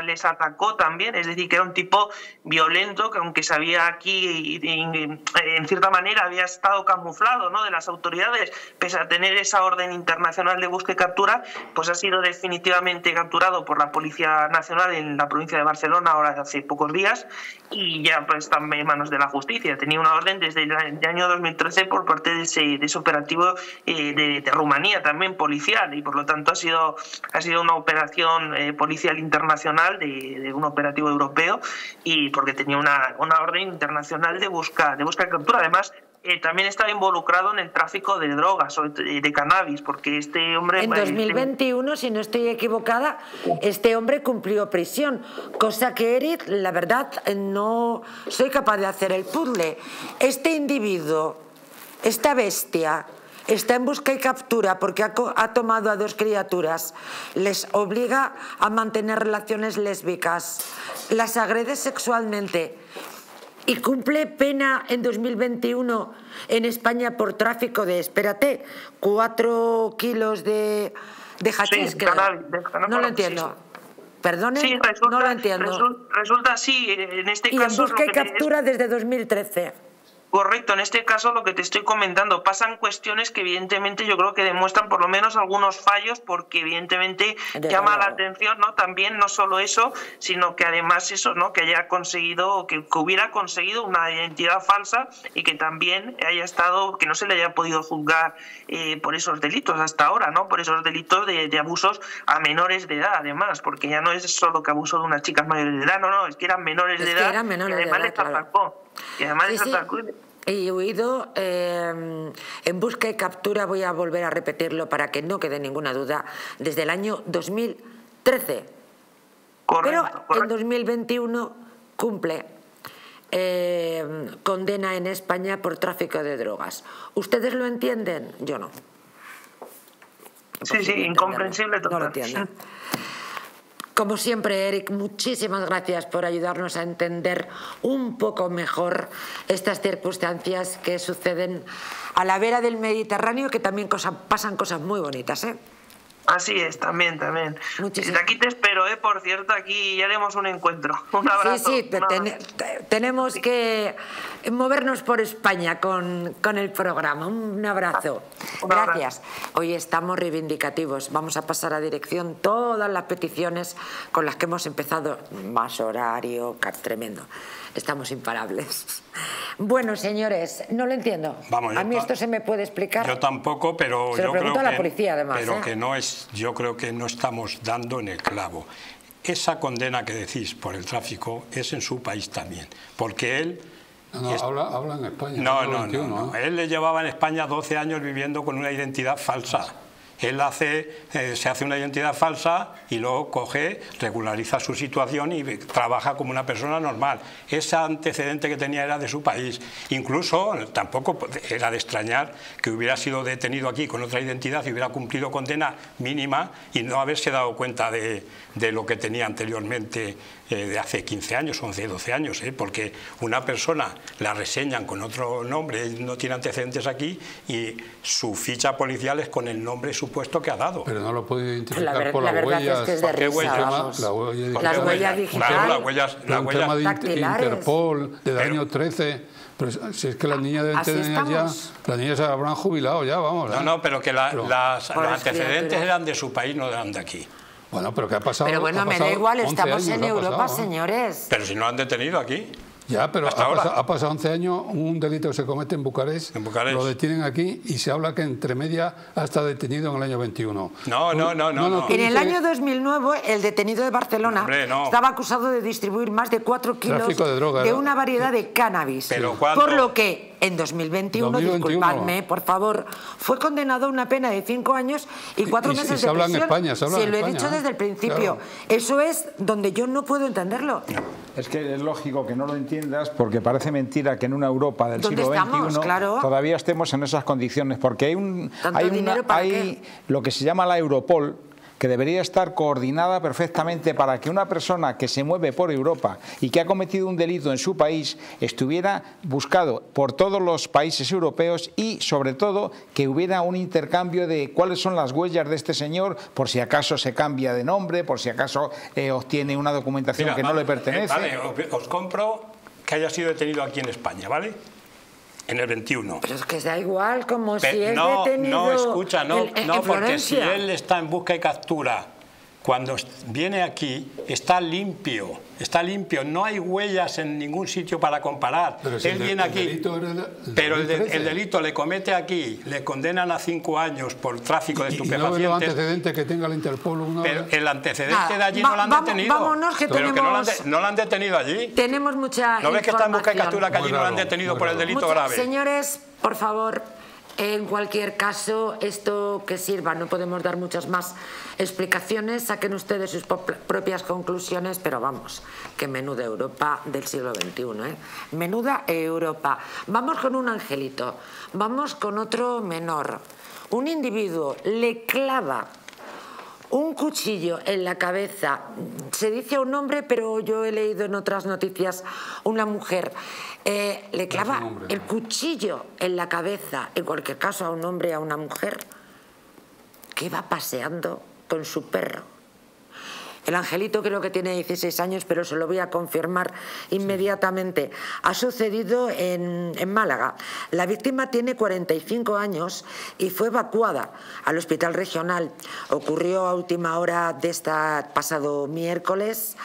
les atacó también, es decir, que era un tipo violento que aunque sabía aquí, en cierta manera, había estado camuflado ¿no? de las autoridades, pese a tener esa orden internacional de búsqueda y captura, pues ha sido definitivamente capturado por la policía nacional en la provincia de Barcelona ahora hace pocos días y ya pues, está en manos de la justicia. Tenía una orden desde el año 2013 por parte de ese, de ese operativo eh, de, Rumanía también policial y por lo tanto ha sido, ha sido una operación eh, policial internacional de, de, un operativo europeo y porque tenía una, una orden internacional de busca de busca de captura. Además, eh, también estaba involucrado en el tráfico de drogas o de, cannabis, porque este hombre... En 2021, si no estoy equivocada, este hombre cumplió prisión, cosa que Eric, la verdad, no soy capaz de hacer el puzzle. Este individuo, esta bestia, está en busca y captura porque ha, ha, tomado a dos criaturas, les obliga a mantener relaciones lésbicas, las agrede sexualmente, y cumple pena en 2021 en España por tráfico de, espérate, cuatro kilos de, de hachís, sí, creo. no lo entiendo. Perdone, sí, resulta, no lo entiendo. Resulta, resulta sí, en este y caso... en busca y captura desde 2013. Correcto, en este caso lo que te estoy comentando, pasan cuestiones que evidentemente yo creo que demuestran por lo menos algunos fallos porque evidentemente de llama la atención, ¿no? También no solo eso, sino que además eso, ¿no? Que haya conseguido, que, que hubiera conseguido una identidad falsa y que también haya estado, que no se le haya podido juzgar eh, por esos delitos hasta ahora, ¿no? Por esos delitos de, de, abusos a menores de edad, además, porque ya no es solo que abusó de unas chicas mayores de edad, no, no, es que eran menores es de edad. Eran menores y además de edad, les. Y además Sí, sí. Y huido eh, en busca y captura, voy a volver a repetirlo para que no quede ninguna duda, desde el año 2013. Correcto, Pero correcto. en 2021 cumple eh, condena en España por tráfico de drogas. ¿Ustedes lo entienden? Yo no. Sí, sí, incomprensible entenderlo. No lo total. Como siempre, Eric, muchísimas gracias por ayudarnos a entender un poco mejor estas circunstancias que suceden a la vera del Mediterráneo, que también cosa- pasan cosas muy bonitas, ¿eh? Así es, también, también. Muchísimas- aquí te espero, ¿eh? Por cierto, aquí ya haremos un encuentro. Un abrazo. Sí, sí, ten- tenemos que movernos por España con, con el programa. Un abrazo. Un abrazo. Gracias. Hoy estamos reivindicativos. Vamos a pasar a dirección todas las peticiones con las que hemos empezado. Más horario, tremendo. Estamos imparables. Bueno, señores, no lo entiendo. Vamos, yo a mí esto se me puede explicar. Yo tampoco, pero Se lo yo pregunto creo a la que, policía, además, pero ¿eh? que no es, yo creo que no estamos dando en el clavo. esa condena que decís por el tráfico es en su país también, porque él... No, habla, en España. No, no, no, Él le llevaba en España 12 años viviendo con una identidad falsa. Él hace, eh, se hace una identidad falsa y luego coge, regulariza su situación y trabaja como una persona normal. Ese antecedente que tenía era de su país. Incluso tampoco era de extrañar que hubiera sido detenido aquí con otra identidad y hubiera cumplido condena mínima y no haberse dado cuenta de, de lo que tenía anteriormente eh, de hace 15 años, 11, 12 años, ¿eh? porque una persona la reseñan con otro nombre, no tiene antecedentes aquí y su ficha policial es con el nombre supuesto que ha dado. Pero no lo puede identificar por las huellas. Es que huellas? La huella las huellas digitales. las huellas, un tema de Interpol, del año 13. Pero si es que las niñas de tener ya, las niñas se habrán jubilado ya, vamos. No, no, pero que las, los antecedentes eran de su país, no eran de aquí. Bueno, pero ¿qué ha pasado? Pero bueno, me da igual, estamos en Europa, señores. Pero si no han detenido aquí. Ya, pero ha pasado, 11 años, un delito que se comete en Bucarest, lo detienen aquí y se habla que entre media ha estado detenido en el año 21. No, no, no, no. En el año 2009, el detenido de Barcelona estaba acusado de distribuir más de 4 kilos de, una variedad de cannabis. Pero por lo que en 2021, disculpadme, por favor, fue condenado a una pena de 5 años y 4 meses de prisión. En España, se habla lo he dicho desde el principio. Eso es donde yo no puedo entenderlo. Es que es lógico que no lo entiendas porque parece mentira que en una Europa del siglo XXI todavía estemos en esas condiciones, porque hay, un, hay, hay lo que se llama la Europol, que debería estar coordinada perfectamente para que una persona que se mueve por Europa y que ha cometido un delito en su país estuviera buscado por todos los países europeos y sobre todo que hubiera un intercambio de cuáles son las huellas de este señor por si acaso se cambia de nombre, por si acaso eh, obtiene una documentación que no le pertenece. vale, os compro que haya sido detenido aquí en España, ¿vale? en el 21. Pero es que da igual, como si es no, detenido... No, escucha, no, no porque si él está en busca y captura, cuando viene aquí, está limpio está limpio, no hay huellas en ningún sitio para comparar. Pero Él viene aquí, pero el, delito le comete aquí, le condenan a cinco años por tráfico de estupefacientes. Y no el antecedente que tenga el Interpol. pero el antecedente de allí no lo han detenido. Vámonos que pero tenemos, que no lo, han detenido allí. Tenemos mucha ¿No ves que está en busca y captura que allí no lo han detenido por el delito grave? Señores, por favor, en cualquier caso, esto que sirva, no podemos dar muchas más explicaciones, saquen ustedes sus propias conclusiones, pero vamos, que menuda Europa del siglo XXI, ¿eh? menuda Europa. Vamos con un angelito, vamos con otro menor. Un individuo le clava un cuchillo en la cabeza, se dice un hombre, pero yo he leído en otras noticias una mujer, eh, le clava el cuchillo en la cabeza, en cualquier caso a un hombre, a una mujer, que va paseando con su perro. El angelito creo que tiene 16 años, pero se lo voy a confirmar inmediatamente. Ha sucedido en, en, Málaga. La víctima tiene 45 años y fue evacuada al hospital regional. Ocurrió a última hora de este pasado miércoles.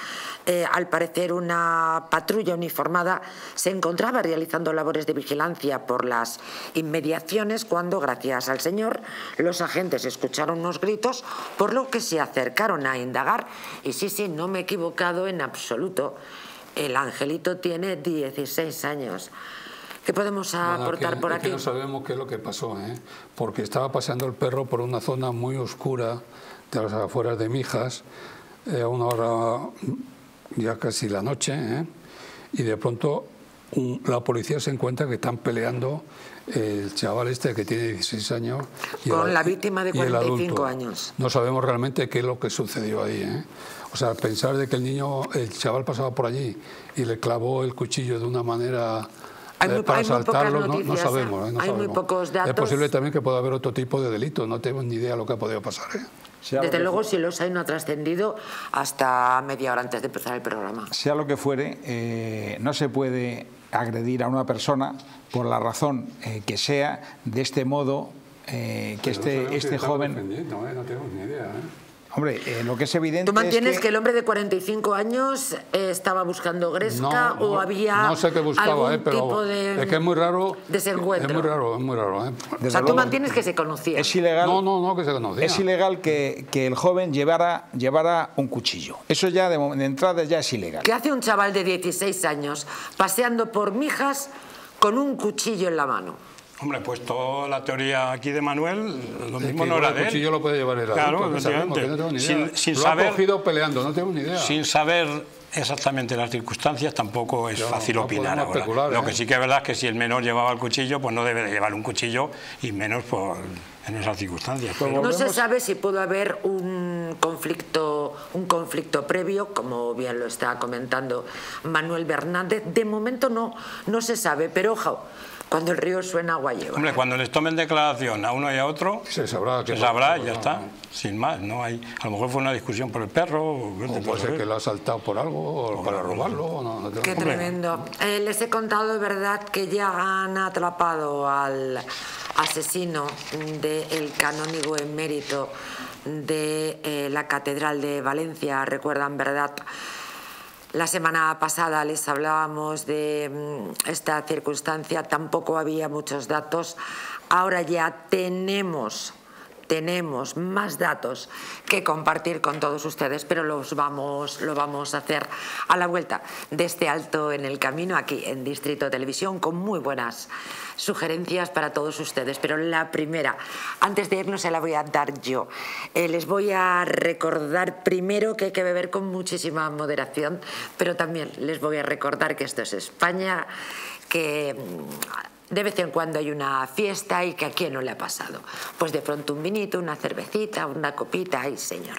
Eh, al parecer una patrulla uniformada se encontraba realizando labores de vigilancia por las inmediaciones cuando, gracias al señor, los agentes escucharon unos gritos, por lo que se acercaron a indagar. Y sí, sí, no me he equivocado en absoluto. El angelito tiene 16 años. ¿Qué podemos aportar por aquí? no sabemos qué es lo que pasó, ¿eh? porque estaba paseando el perro por una zona muy oscura de las afueras de Mijas, eh, a una hora ya casi la noche, ¿eh? y de pronto la policía se encuentra que están peleando el chaval este que tiene 16 años y con la víctima de 45 años. No sabemos realmente qué es lo que sucedió ahí. ¿eh? O sea, pensar de que el niño, el chaval pasaba por allí y le clavó el cuchillo de una manera eh, para saltarlo, no, sabemos. hay muy pocos datos. Es posible también que pueda haber otro tipo de delito, no tenemos ni idea de lo que ha podido pasar. Desde luego, si los hay, no ha trascendido hasta media hora antes de empezar el programa. Sea lo que fuere, eh, no se puede agredir a una persona por la razón eh, que sea de este modo eh, que este, este joven... No, no tenemos ni idea. Hombre, eh, lo que es evidente. ¿Tú mantienes es que... el hombre de 45 años eh, estaba buscando Gresca o había no sé qué buscaba, algún eh, pero tipo de es que es muy raro. desencuentro? Es muy raro, es muy raro. ¿eh? o sea, tú mantienes que se conocía. Es ilegal. No, no, no, que se conocía. Es ilegal que, que el joven llevara, llevara un cuchillo. Eso ya de, de entrada ya es ilegal. ¿Qué hace un chaval de 16 años paseando por Mijas con un cuchillo en la mano? Hombre, pues toda la teoría aquí de Manuel, lo Es mismo que no era el de él. cuchillo lo puede llevar el Claro, adulto, que sabemos, que no tengo ni idea. Sin, sin lo saber, ha cogido peleando, no tengo ni idea. sin saber exactamente las circunstancias tampoco es fácil no opinar ahora. especular, Lo ¿eh? que sí que es verdad es que si el menor llevaba el cuchillo, pues no debe de llevar un cuchillo y menos por, en esas circunstancias. Pero- No se sabe si pudo haber un conflicto, un conflicto previo, como bien lo está comentando Manuel Bernández. De momento no, no se sabe, pero ojo, cuando el río suena agua lleva. Hombre, cuando les tomen declaración a uno y a otro, Se sabrá. se que- sabrá y que- ya está, sin más. No hay, a lo mejor fue una discusión por el perro. O, O puede ser que lo ha saltado por algo, o para robarlo. No, no Qué tremendo. Eh, les he contado de verdad que ya han atrapado al asesino del canónigo emérito de eh, la Catedral de Valencia. Recuerdan, ¿verdad? La semana pasada les hablábamos de mm, esta circunstancia, tampoco había muchos datos. Ahora ya tenemos tenemos más datos que compartir con todos ustedes, pero los vamos, lo vamos a hacer a la vuelta de este alto en el camino aquí en Distrito Televisión con muy buenas sugerencias para todos ustedes. Pero la primera, antes de irnos se la voy a dar yo. Eh, les voy a recordar primero que hay que beber con muchísima moderación, pero también les voy a recordar que esto es España, que de vez en cuando hay una fiesta y que a quién no le ha pasado. Pues de pronto un vinito, una cervecita, una copita, ay señor.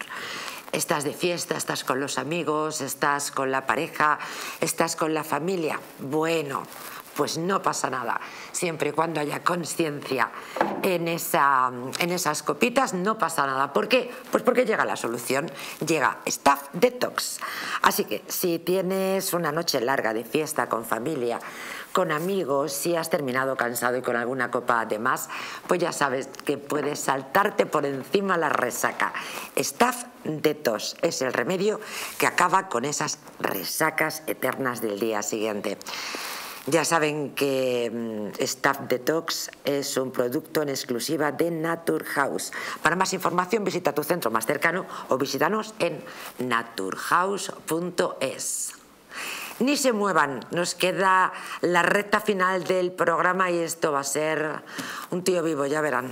Estás de fiesta, estás con los amigos, estás con la pareja, estás con la familia. Bueno, pues no pasa nada. Siempre y cuando haya conciencia en, esa, en esas copitas, no pasa nada. ¿Por qué? Pues porque llega la solución, llega Staff Detox. Así que si tienes una noche larga de fiesta con familia, con amigos, si has terminado cansado y con alguna copa de más, pues ya sabes que puedes saltarte por encima la resaca. Staff Detox es el remedio que acaba con esas resacas eternas del día siguiente. Ya saben que mm, Staff Detox es un producto en exclusiva de Naturhaus. Para más información visita tu centro más cercano o visítanos en naturhaus.es. Ni se muevan, nos queda la recta final del programa y esto va a ser un tío vivo, ya verán.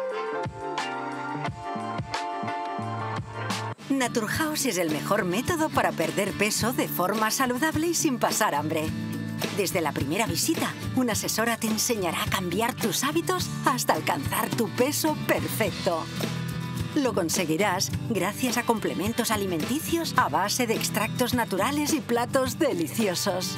Naturhaus es el mejor método para perder peso de forma saludable y sin pasar hambre. Desde la primera visita, una asesora te enseñará a cambiar tus hábitos hasta alcanzar tu peso perfecto. Lo conseguirás gracias a complementos alimenticios a base de extractos naturales y platos deliciosos.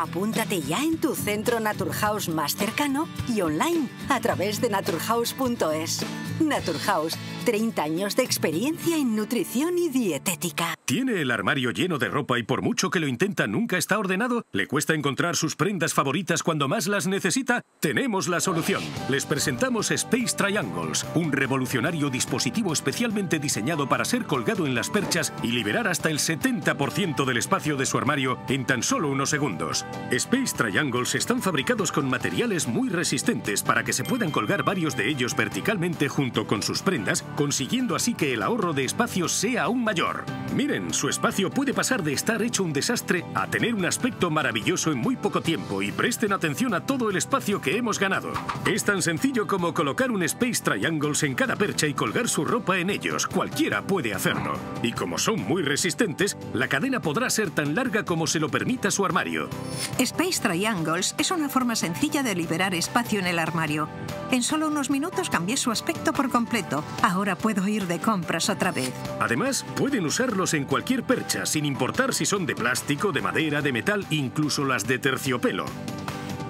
Apúntate ya en tu centro Naturhaus más cercano y online a través de naturhaus.es. Naturhaus 30 años de experiencia en nutrición y dietética. ¿Tiene el armario lleno de ropa y por mucho que lo intenta nunca está ordenado? ¿Le cuesta encontrar sus prendas favoritas cuando más las necesita? Tenemos la solución. Les presentamos Space Triangles, un revolucionario dispositivo especialmente diseñado para ser colgado en las perchas y liberar hasta el 70% del espacio de su armario en tan solo unos segundos. Space Triangles están fabricados con materiales muy resistentes para que se puedan colgar varios de ellos verticalmente junto con sus prendas, consiguiendo así que el ahorro de espacio sea aún mayor. Miren, su espacio puede pasar de estar hecho un desastre a tener un aspecto maravilloso en muy poco tiempo y presten atención a todo el espacio que hemos ganado. Es tan sencillo como colocar un Space Triangles en cada percha y colgar su ropa en ellos. Cualquiera puede hacerlo. Y como son muy resistentes, la cadena podrá ser tan larga como se lo permita su armario. Space Triangles es una forma sencilla de liberar espacio en el armario. En solo unos minutos cambié su aspecto por completo. Ahora puedo ir de compras otra vez. Además, pueden usarlos en cualquier percha, sin importar si son de plástico, de madera, de metal, incluso las de terciopelo.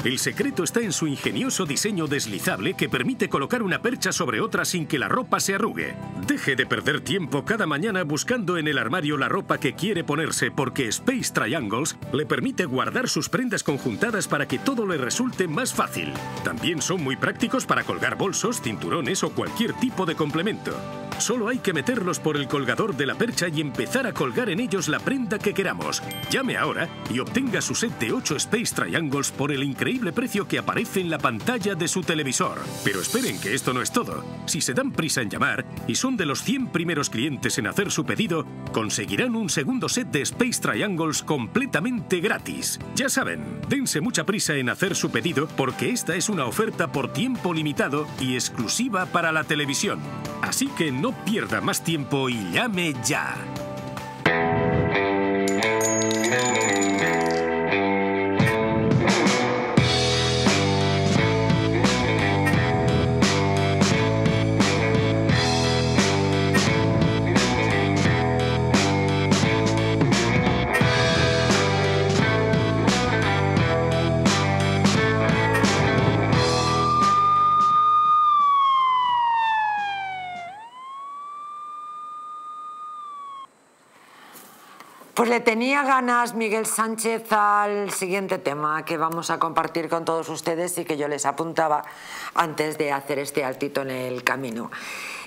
El secreto está en su ingenioso diseño deslizable que permite colocar una percha sobre otra sin que la ropa se arrugue. Deje de perder tiempo cada mañana buscando en el armario la ropa que quiere ponerse porque Space Triangles le permite guardar sus prendas conjuntadas para que todo le resulte más fácil. También son muy prácticos para colgar bolsos, cinturones o cualquier tipo de complemento. Solo hay que meterlos por el colgador de la percha y empezar a colgar en ellos la prenda que queramos. Llame ahora y obtenga su set de 8 Space Triangles por el increíble precio que aparece en la pantalla de su televisor. Pero esperen que esto no es todo. Si se dan prisa en llamar y son de los 100 primeros clientes en hacer su pedido, conseguirán un segundo set de Space Triangles completamente gratis. Ya saben, dense mucha prisa en hacer su pedido porque esta es una oferta por tiempo limitado y exclusiva para la televisión. Así que no pierda más tiempo y llame ya. Pues le tenía ganas Miguel Sánchez al siguiente tema que vamos a compartir con todos ustedes y que yo les apuntaba antes de hacer este altito en el camino.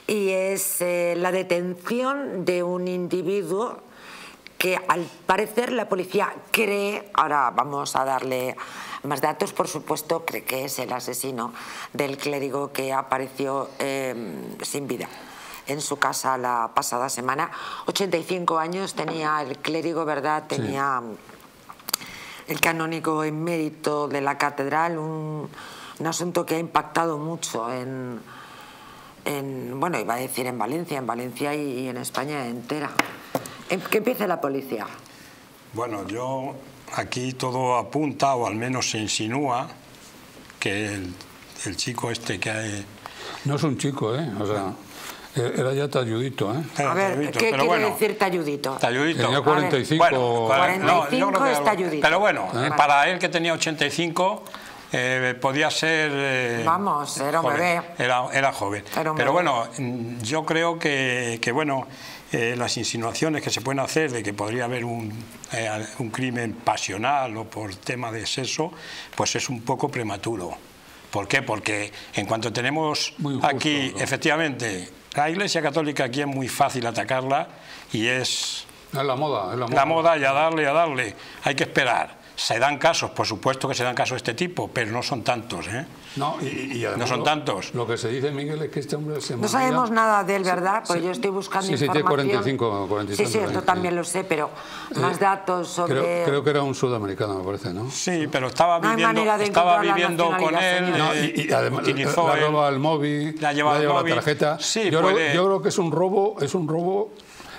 Y es eh, la detención de un individuo que al parecer la policía cree, ahora vamos a darle más datos, por supuesto, cree que es el asesino del clérigo que apareció eh, sin vida en su casa la pasada semana. 85 años tenía el clérigo, ¿verdad? Tenía el canónigo en mérito de la catedral, un, asunto que ha impactado mucho en, en, bueno, iba a decir en Valencia, en Valencia y, en España entera. ¿Qué empieza la policía? Bueno, yo aquí todo apunta, o al menos se insinúa, que el, el chico este que hay... No es un chico, ¿eh? O sea... Eh, era ya talludito, ¿eh? A ver, ¿qué quiere decir talludito? Talludito. Tenía 45. Bueno, 45 es talludito. Pero bueno, ¿Eh? para él que tenía 85... Eh, podía ser... Vamos, era un bebé. Era, era joven. Pero bueno, yo creo que, que bueno, las insinuaciones que se pueden hacer de que podría haber un, un, crimen pasional o por tema de sexo, pues es un poco prematuro. ¿Por qué? Porque en cuanto tenemos aquí, efectivamente, la Iglesia Católica aquí es muy fácil atacarla y es... Es la moda, es la moda. La moda y a darle, a darle. Hay que esperar. Se dan casos, por supuesto que se dan casos de este tipo, pero no son tantos, ¿eh? No, y, no son tantos. Lo que se dice, Miguel, es que este hombre se No sabemos nada de él, ¿verdad? Pues yo estoy buscando sí, información. Sí, tiene 45, 45 Sí, sí, esto también lo sé, pero más eh, datos sobre... Creo, que era un sudamericano, me parece, ¿no? Sí, pero estaba viviendo, estaba viviendo con él, y, y, además utilizó la, roba el móvil, la lleva, la, tarjeta. Sí, yo, creo, yo creo que es un robo, es un robo...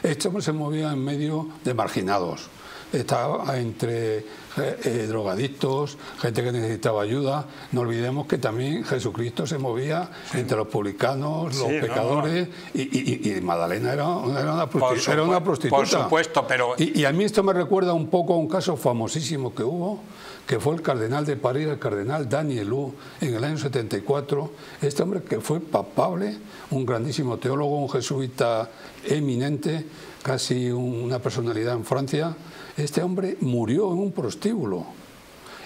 Este hombre se movía en medio de marginados estaba entre eh, eh, drogadictos, gente que necesitaba ayuda. No olvidemos que también Jesucristo se movía entre los publicanos, los pecadores, Y, y, Magdalena era, una, prostituta. Por supuesto, pero... Y, a mí esto me recuerda un poco a un caso famosísimo que hubo, que fue el cardenal de París, el cardenal Danielou, en el año 74. Este hombre que fue papable, un grandísimo teólogo, un jesuita eminente, casi una personalidad en Francia, este hombre murió en un prostíbulo.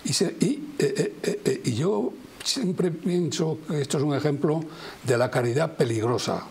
Y, eh, eh, eh, y yo siempre pienso que esto es un ejemplo de la caridad peligrosa,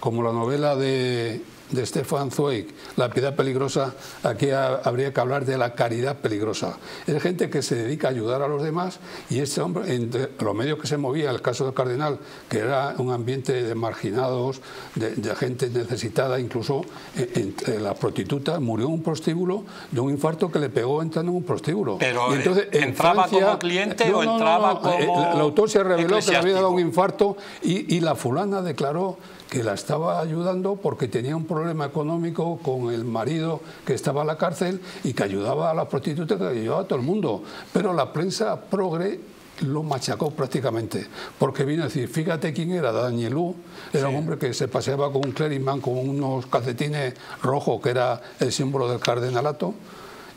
como la novela de de Stefan Zweig, La piedad peligrosa, aquí habría que hablar de la caridad peligrosa. Es gente que se dedica a ayudar a los demás y este hombre, entre los medios que se movía, el caso del cardenal, que era un ambiente de marginados, de, gente necesitada, incluso entre las prostitutas, murió en un prostíbulo de un infarto que le pegó entrando en un prostíbulo. Pero entonces, ¿entraba como cliente o entraba como eh, La, autopsia reveló que le había dado un infarto y, y la fulana declaró que la estaba ayudando porque tenía un problema económico con el marido que estaba en la cárcel y que ayudaba a las prostitutas, que ayudaba a todo el mundo. Pero la prensa progre lo machacó prácticamente, porque vino a decir, fíjate quién era Danielú, era un hombre que se paseaba con un clériman con unos calcetines rojos, que era el símbolo del cardenalato,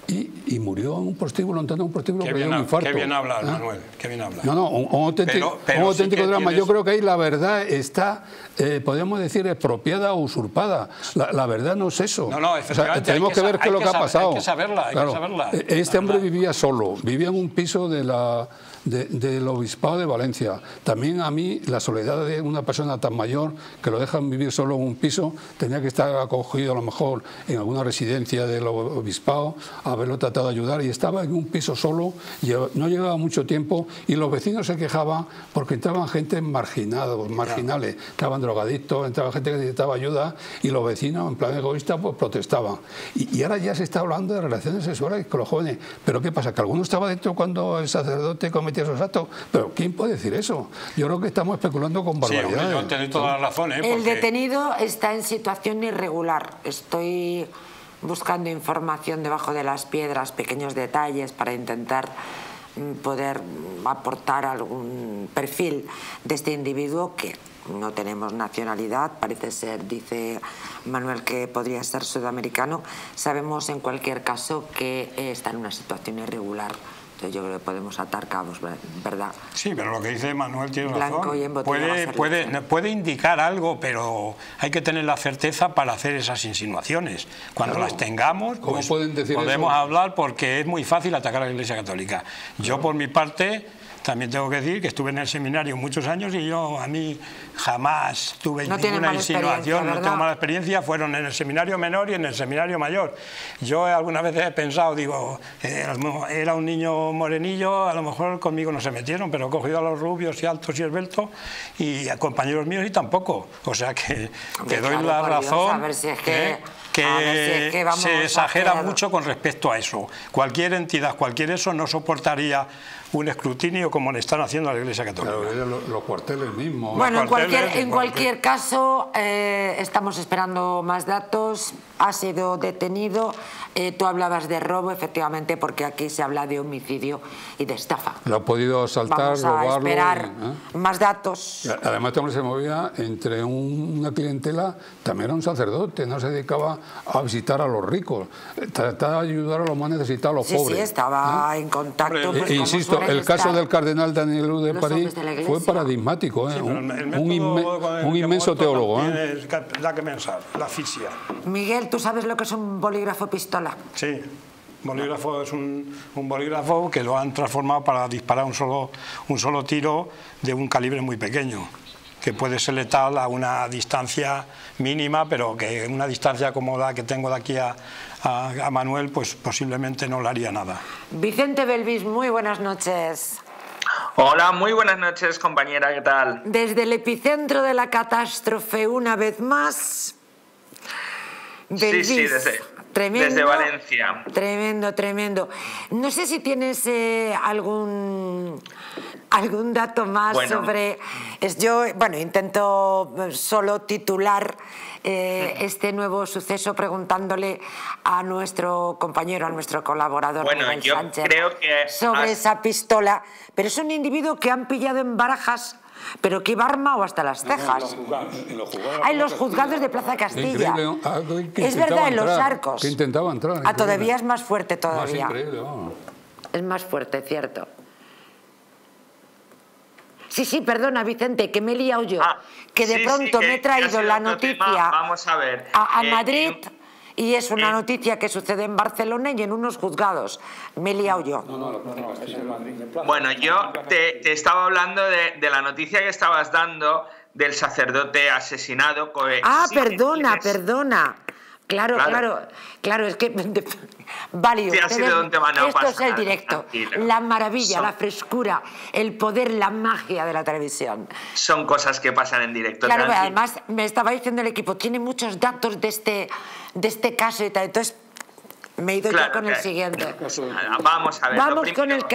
y, murió en un prostíbulo, entrando en un prostíbulo que un infarto. Qué bien habla, ¿Ah? Manuel, qué bien habla. No, no, un, auténtico, un auténtico drama. Yo creo que ahí la verdad está, eh, podríamos decir, expropiada o usurpada. La, verdad no es eso. No, no, efectivamente. tenemos que, ver qué es lo que, ha pasado. Hay que saberla, hay que saberla. E-, este hombre vivía solo, vivía en un piso de la del obispado de Valencia. También a mí la soledad de una persona tan mayor que lo dejan vivir solo en un piso, tenía que estar acogido a lo mejor en alguna residencia del obispado, haberlo tratado de ayudar y estaba en un piso solo, no llevaba mucho tiempo y los vecinos se quejaban porque entraban gente marginados, marginales, estaban drogadictos, entraba gente que necesitaba ayuda y los vecinos en plan egoísta pues protestaban. Y, y ahora ya se está hablando de relaciones sexuales con los jóvenes. Pero ¿qué pasa? ¿Que alguno estaba dentro cuando el sacerdote cometió esos actos. Pero ¿quién puede decir eso? Yo creo que estamos especulando con barbaridades. Sí, yo toda la razón. ¿eh? El detenido está en situación irregular. Estoy buscando información debajo de las piedras, pequeños detalles para intentar mm, poder aportar algún perfil de este individuo que no tenemos nacionalidad, parece ser, dice Manuel, que podría ser sudamericano. Sabemos en cualquier caso que está en una situación irregular yo creo que podemos atar cabos, ¿verdad? Sí, pero lo que dice Manuel tiene razón. puede, puede, puede, indicar algo, pero hay que tener la certeza para hacer esas insinuaciones. Cuando las tengamos, pues podemos hablar porque es muy fácil atacar a la Iglesia Católica. Yo, por mi parte también tengo que decir que estuve en el seminario muchos años y yo a mí jamás tuve ninguna insinuación, no tengo mala experiencia, fueron en el seminario menor y en el seminario mayor. Yo algunas veces he pensado, digo, eh, era un niño morenillo, a lo mejor conmigo no se metieron, pero he cogido a los rubios y altos y esbeltos y a compañeros míos y tampoco. O sea que, te doy la razón. que, se exagera mucho con respecto a eso. Cualquier entidad, cualquier eso no soportaría un escrutinio como le están haciendo a la Iglesia Católica. los, cuarteles mismos. Bueno, en cualquier, en cualquier caso, eh, estamos esperando más datos. Ha sido detenido. Eh, tú hablabas de robo, efectivamente, porque aquí se habla de homicidio y de estafa. Lo ha podido asaltar, Vamos a esperar ¿eh? más datos. Además, este se movía entre una clientela, también era un sacerdote, no se dedicaba a visitar a los ricos, trataba de ayudar a los más necesitados, a los pobres. Sí, estaba en contacto. Pues, insisto, el caso del cardenal Daniel de París fue paradigmático, ¿eh? un, inmenso teólogo. ¿eh? La que pensar, la fisia. Miguel, ¿tú sabes lo que es un bolígrafo pistola? Sí. Bolígrafo es un, bolígrafo que lo han transformado para disparar un solo, un solo tiro de un calibre muy pequeño que puede ser letal a una distancia mínima, pero que una distancia como la que tengo de aquí a, a, Manuel, pues posiblemente no le haría nada. Vicente Belvis, muy buenas noches. Hola, muy buenas noches, compañera, ¿qué tal? Desde el epicentro de la catástrofe, una vez más. sí, sí, desde, Tremendo, desde Valencia. Tremendo, tremendo. No sé si tienes eh, algún algún dato más sobre. Es, yo, bueno, intento solo titular eh, este nuevo suceso preguntándole a nuestro compañero, a nuestro colaborador bueno, yo creo que sobre esa pistola, pero es un individuo que han pillado en barajas pero que iba armado hasta las cejas. en, los juzgados, en los juzgados de Plaza Castilla. Ah, es verdad, en los arcos. Que intentaba entrar. Ah, todavía es más fuerte todavía. Es más fuerte, cierto. Sí, sí, perdona, Vicente, que me he liado yo. Ah, que de pronto me he traído la noticia Vamos a, ver. a, eh, Madrid. Eh, y es una noticia que sucede en Barcelona y en unos juzgados. Me he liado yo. Bueno, yo te, estaba hablando de, la noticia que estabas dando del sacerdote asesinado. Ah, perdona, perdona. Claro, claro, claro, es que válido. esto es el directo, la maravilla, la frescura, el poder, la magia de la televisión. Son cosas que pasan en directo. Claro, además me estaba diciendo el equipo, tiene muchos datos de este, de este caso y tal, entonces me he ido ya con el siguiente. Vamos a ver. Vamos con, el,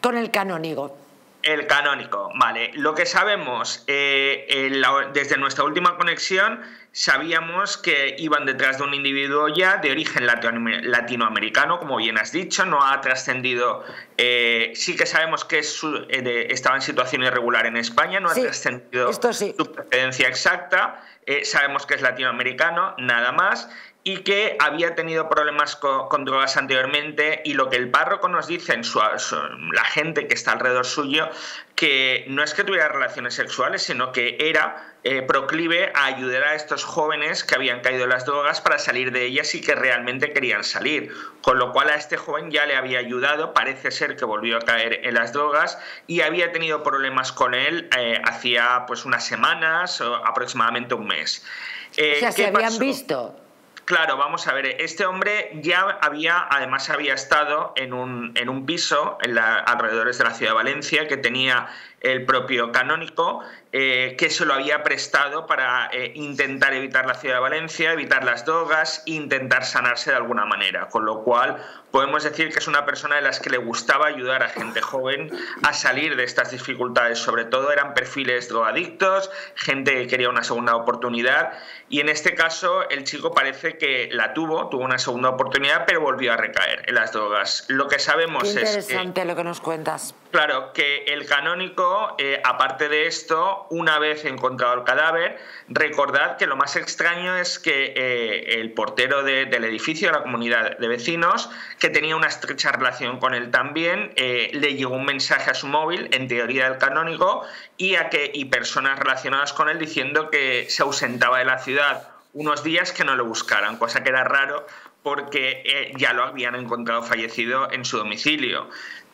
con el canónigo. El canónico, vale. Lo que sabemos eh, desde nuestra última conexión sabíamos que iban detrás de un individuo ya de origen latinoamericano, como bien has dicho, no ha trascendido, eh, sí que sabemos que eh, estaba en situación irregular en España, no ha trascendido su procedencia exacta, sabemos que es latinoamericano, nada más, y que había tenido problemas con, drogas anteriormente y lo que el párroco nos dice en su, la gente que está alrededor suyo que no es que tuviera relaciones sexuales sino que era eh, proclive a ayudar a estos jóvenes que habían caído en las drogas para salir de ellas y que realmente querían salir. Con lo cual a este joven ya le había ayudado parece ser que volvió a caer en las drogas y había tenido problemas con él eh, hacía pues unas semanas o aproximadamente un mes. Eh, o sea, se habían visto Claro, vamos a ver, este hombre ya había, además había estado en un, en un piso en la, alrededores de la ciudad de Valencia que tenía el propio canónico, eh, que se lo había prestado para eh, intentar evitar la ciudad de Valencia, evitar las drogas intentar sanarse de alguna manera. Con lo cual, podemos decir que es una persona de las que le gustaba ayudar a gente joven a salir de estas dificultades. Sobre todo eran perfiles drogadictos, gente que quería una segunda oportunidad. Y en este caso, el chico parece que la tuvo, tuvo una segunda oportunidad, pero volvió a recaer en las drogas. Lo que sabemos es. Interesante lo que nos cuentas. Claro, que el canónico, eh, aparte de esto, una vez encontrado el cadáver, recordad que lo más extraño es que eh, el portero del edificio, la comunidad de vecinos, que tenía una estrecha relación con él también, eh, le llegó un mensaje a su móvil, en teoría del canónico, y a que y personas relacionadas con él diciendo que se ausentaba de la ciudad unos días que no lo buscaran, cosa que era raro porque ya lo habían encontrado fallecido en su domicilio.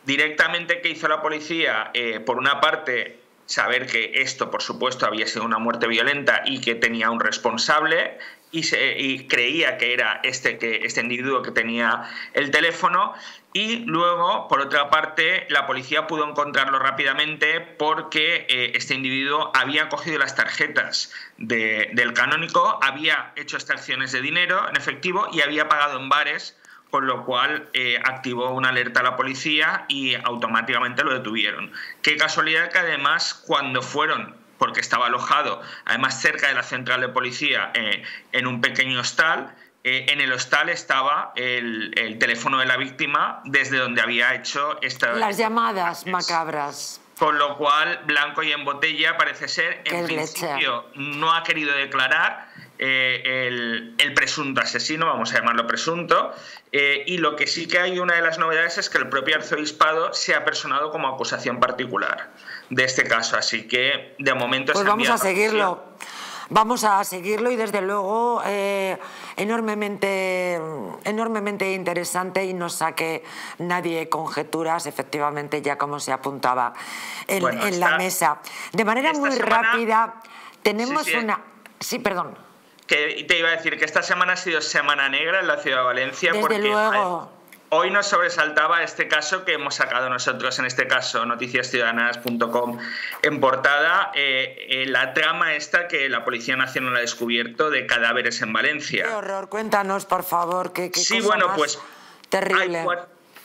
Directamente, ¿qué hizo la policía? Eh, por una parte, saber que esto, por supuesto, había sido una muerte violenta y que tenía un responsable y, creía que era este, que, este individuo que tenía el teléfono. Y luego, por otra parte, la policía pudo encontrarlo rápidamente porque eh, este individuo había cogido las tarjetas del canónico, había hecho extracciones de dinero en efectivo y había pagado en bares con lo cual eh, activó una alerta a la policía y automáticamente lo detuvieron. Qué casualidad que además cuando fueron, porque estaba alojado, además cerca de la central de policía, eh, en un pequeño hostal, eh, en el hostal estaba el, teléfono de la víctima desde donde había hecho esta... Las llamadas macabras. Con lo cual, blanco y en botella parece ser, en principio no ha querido declarar, eh, el, presunto asesino, vamos a llamarlo presunto, eh, y lo que sí que hay una de las novedades es que el propio arzobispado se ha personado como acusación particular de este caso, así que de momento... Pues vamos a seguirlo. Vamos a seguirlo y desde luego eh, enormemente, enormemente interesante y no saque nadie conjeturas, efectivamente, ya como se apuntaba en, la mesa. De manera muy rápida, tenemos una... Sí, perdón te iba a decir que esta semana ha sido semana negra en la ciudad de Valencia. Desde luego. hoy nos sobresaltaba este caso que hemos sacado nosotros, en este caso noticiasciudadanas.com, en portada, eh, eh, la trama esta que la Policía Nacional ha descubierto de cadáveres en Valencia. Qué horror, cuéntanos por favor. ¿qué, sí, bueno, pues terrible.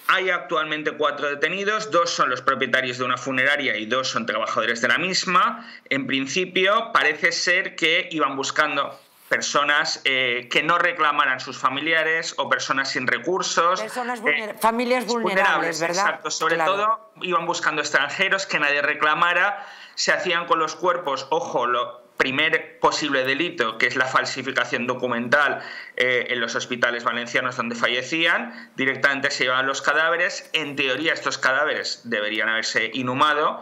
Hay actualmente cuatro detenidos, dos son los propietarios de una funeraria y dos son trabajadores de la misma. En principio, parece ser que iban buscando personas eh, que no reclamaran sus familiares o personas sin recursos. Personas eh, familias vulnerables, ¿verdad? Exacto, sobre todo iban buscando extranjeros que nadie reclamara, se hacían con los cuerpos, ojo, lo, primer posible delito, que es la falsificación documental eh, en los hospitales valencianos donde fallecían, directamente se llevaban los cadáveres. En teoría estos cadáveres deberían haberse inhumado.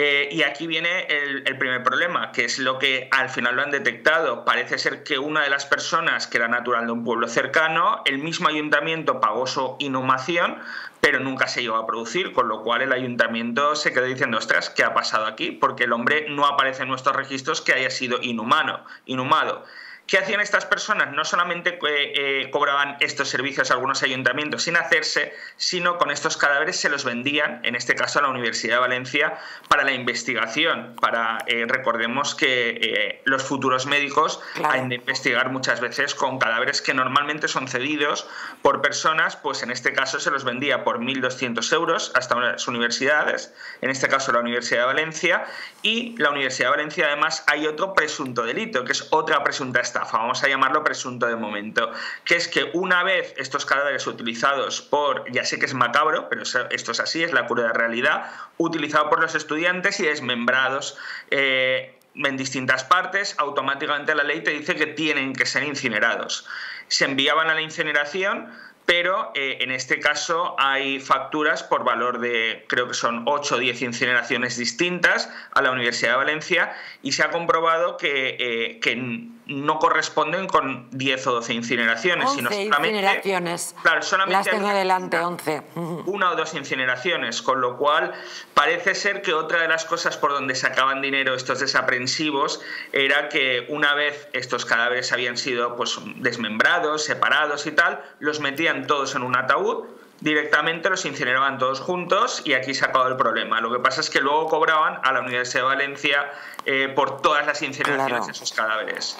Eh, y aquí viene el, primer problema, que es lo que al final lo han detectado. Parece ser que una de las personas que era natural de un pueblo cercano, el mismo ayuntamiento pagó su inhumación, pero nunca se llegó a producir, con lo cual el ayuntamiento se quedó diciendo, ostras, ¿qué ha pasado aquí? Porque el hombre no aparece en nuestros registros que haya sido inhumano, inhumado. ¿Qué hacían estas personas? No solamente eh, eh, cobraban estos servicios a algunos ayuntamientos sin hacerse, sino con estos cadáveres se los vendían, en este caso a la Universidad de Valencia, para la investigación. Para eh, recordemos que los futuros médicos han de investigar muchas veces con cadáveres que normalmente son cedidos por personas, pues en este caso se los vendía por 1.200 euros hasta las universidades, en este caso la Universidad de Valencia, y la Universidad de Valencia además hay otro presunto delito, que es otra presunta estafa vamos a llamarlo presunto de momento, que es que una vez estos cadáveres utilizados por, ya sé que es macabro, pero esto es así, es la cura de realidad, utilizados por los estudiantes y desmembrados. Eh, en distintas partes, automáticamente la ley te dice que tienen que ser incinerados. Se enviaban a la incineración, pero eh, en este caso hay facturas por valor de, creo que son 8 o 10 incineraciones distintas a la Universidad de Valencia y se ha comprobado que, eh, que no corresponden con 10 o 12 incineraciones, sino solamente, incineraciones. Claro, solamente Las tengo delante, 11. Una o dos incineraciones, con lo cual parece ser que otra de las cosas por donde sacaban dinero estos desaprensivos era que una vez estos cadáveres habían sido pues, desmembrados, separados y tal, los metían todos en un ataúd directamente los incineraban todos juntos y aquí se ha acabado el problema. Lo que pasa es que luego cobraban a la Universidad de Valencia eh, por todas las incineraciones de esos cadáveres.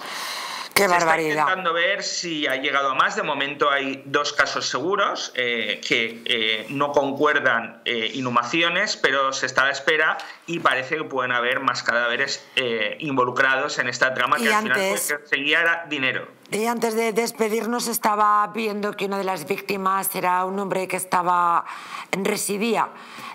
Qué se barbaridad. está intentando ver si ha llegado a más. De momento hay dos casos seguros eh, que eh, no concuerdan inhumaciones, pero se está a la espera y parece que pueden haber más cadáveres involucrados en esta trama que al final seguía dinero. Y antes de despedirnos estaba viendo que una de las víctimas era un hombre que estaba residía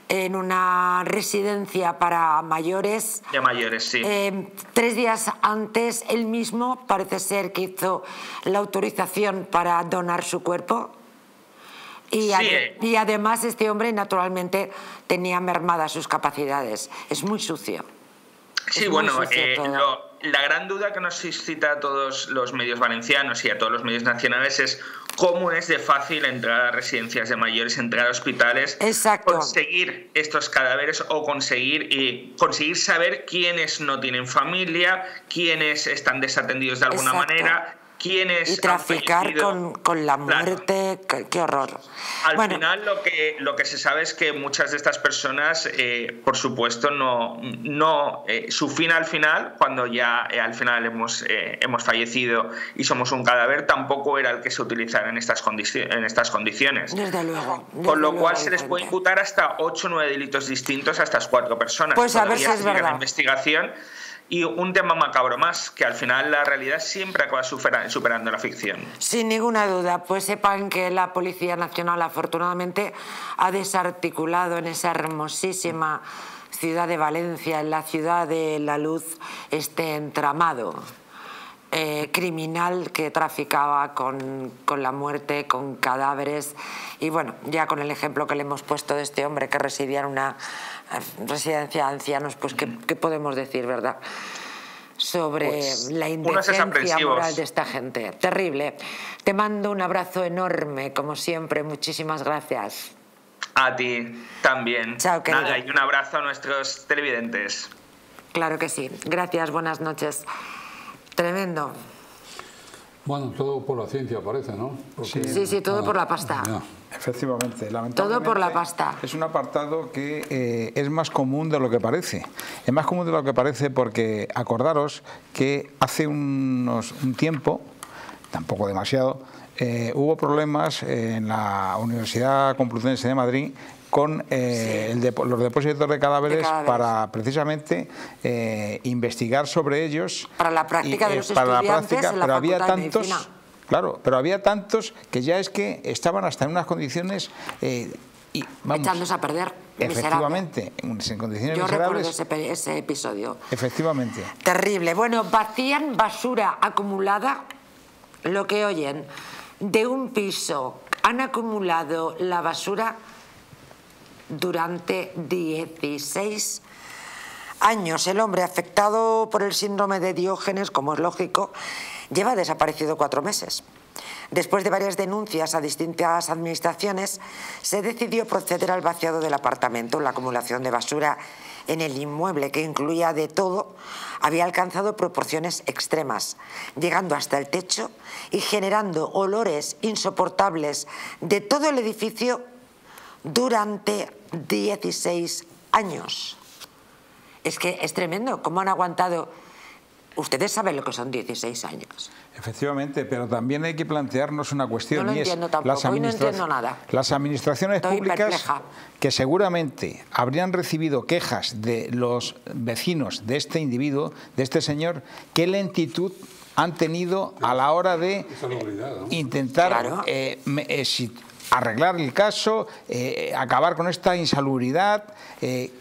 en una residencia para mayores. De mayores, sí. Eh, tres días antes, él mismo parece ser que hizo la autorización para donar su cuerpo. Y, y además este hombre naturalmente tenía mermadas sus capacidades. Es muy sucio. Sí, bueno, eh, la gran duda que nos suscita a todos los medios valencianos y a todos los medios nacionales es cómo es de fácil entrar a residencias de mayores, entrar a hospitales, conseguir estos cadáveres o conseguir, y conseguir saber quiénes no tienen familia, quiénes están desatendidos de alguna manera y traficar con, con, la muerte, qué, horror. Al final lo que, lo que se sabe es que muchas de estas personas, eh, por supuesto, no, no eh, su fin al final, cuando ya eh, al final hemos, hemos fallecido y somos un cadáver, tampoco era el que se utilizara en estas, en estas condiciones. Desde luego. con lo cual se les puede imputar hasta 8 o 9 delitos distintos a estas cuatro personas. Pues a ver si es verdad. La investigación y un tema macabro más, que al final la realidad siempre acaba superando la ficción. Sin ninguna duda, pues sepan que la Policía Nacional afortunadamente ha desarticulado en esa hermosísima ciudad de Valencia, en la ciudad de la luz, este entramado. Eh, criminal que traficaba con, con, la muerte, con cadáveres y bueno, ya con el ejemplo que le hemos puesto de este hombre que residía en una residencia de ancianos, pues ¿qué, podemos decir, verdad? sobre pues, la indecencia moral de esta gente. Terrible. Te mando un abrazo enorme, como siempre. Muchísimas gracias. A ti también. Chao, Nada, y un abrazo a nuestros televidentes. Claro que sí. Gracias, buenas noches. Tremendo. Bueno, todo por la ciencia parece, ¿no? sí, sí, todo por la pasta. Efectivamente, lamentablemente. Todo por la pasta. Es un apartado que eh, es más común de lo que parece. Es más común de lo que parece porque acordaros que hace unos, un tiempo, tampoco demasiado, eh, hubo problemas en la Universidad Complutense de Madrid con eh, los depósitos de cadáveres, para precisamente eh, investigar sobre ellos. Para la práctica de los para estudiantes la práctica, pero había tantos, Claro, pero había tantos que ya es que estaban hasta en unas condiciones y vamos, echándose a perder. Efectivamente, en condiciones Yo recuerdo ese, ese, episodio. Efectivamente. Terrible. Bueno, vacían basura acumulada, lo que oyen, de un piso. Han acumulado la basura durante 16 años. El hombre afectado por el síndrome de Diógenes, como es lógico, lleva desaparecido cuatro meses. Después de varias denuncias a distintas administraciones, se decidió proceder al vaciado del apartamento. La acumulación de basura en el inmueble, que incluía de todo, había alcanzado proporciones extremas, llegando hasta el techo y generando olores insoportables de todo el edificio durante 16 años. Es que es tremendo cómo han aguantado. Ustedes saben lo que son 16 años. Efectivamente, pero también hay que plantearnos una cuestión. No lo entiendo tampoco, no entiendo nada. Las administraciones públicas que seguramente habrían recibido quejas de los vecinos de este individuo, de este señor, qué lentitud han tenido a la hora de intentar eh, eh, arreglar el caso, eh, acabar con esta insalubridad. Eh,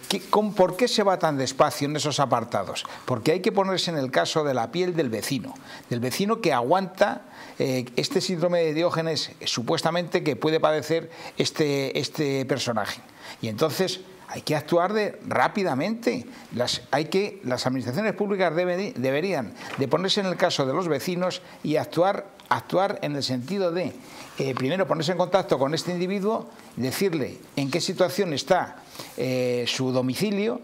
¿Por qué se va tan despacio en esos apartados? Porque hay que ponerse en el caso de la piel del vecino, del vecino que aguanta eh, este síndrome de Diógenes supuestamente que puede padecer este, este personaje. Y entonces hay que actuar de, rápidamente. Las, hay que, las administraciones públicas deberían de ponerse en el caso de los vecinos y actuar, actuar en el sentido de, eh, primero, ponerse en contacto con este individuo, decirle en qué situación está eh, su domicilio,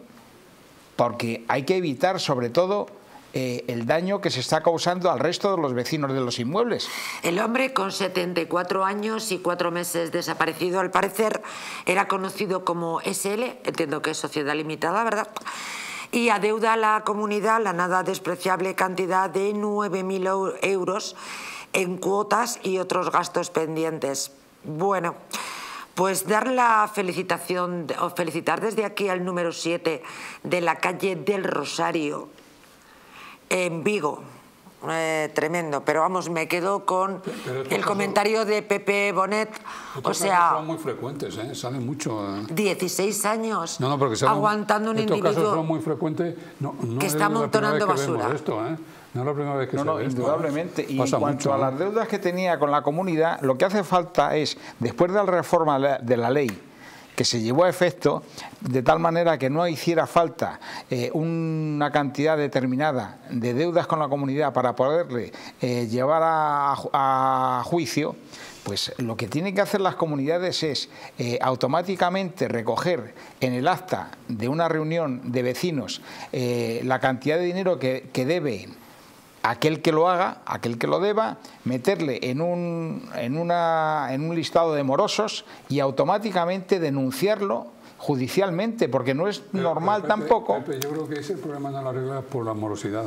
porque hay que evitar, sobre todo, eh, el daño que se está causando al resto de los vecinos de los inmuebles. El hombre con 74 años y cuatro meses desaparecido, al parecer, era conocido como SL, entiendo que es Sociedad Limitada, ¿verdad? Y adeuda a la comunidad la nada despreciable cantidad de 9.000 euros en cuotas y otros gastos pendientes. Bueno, pues dar la felicitación o felicitar desde aquí al número 7 de la calle del Rosario en Vigo. Eh, tremendo, pero vamos, me quedo con el comentario de Pepe Bonet. O sea, son muy frecuentes, ¿eh? salen mucho. 16 ¿eh? años aguantando un individuo casos son muy frecuentes, que está amontonando basura. Esto, no es la primera vez que no, no, indudablemente. Y en cuanto a las deudas que tenía con la comunidad, lo que hace falta es, después de la reforma de la ley, que se llevó a efecto de tal manera que no hiciera falta eh, una cantidad determinada de deudas con la comunidad para poderle eh, llevar a, juicio, pues lo que tienen que hacer las comunidades es eh, automáticamente recoger en el acta de una reunión de vecinos la cantidad de dinero que, que deben aquel que lo haga, aquel que lo deba, meterle en un, en una, en un listado de morosos y automáticamente denunciarlo judicialmente, porque no es normal tampoco. yo creo que ese problema no lo arregla por la morosidad.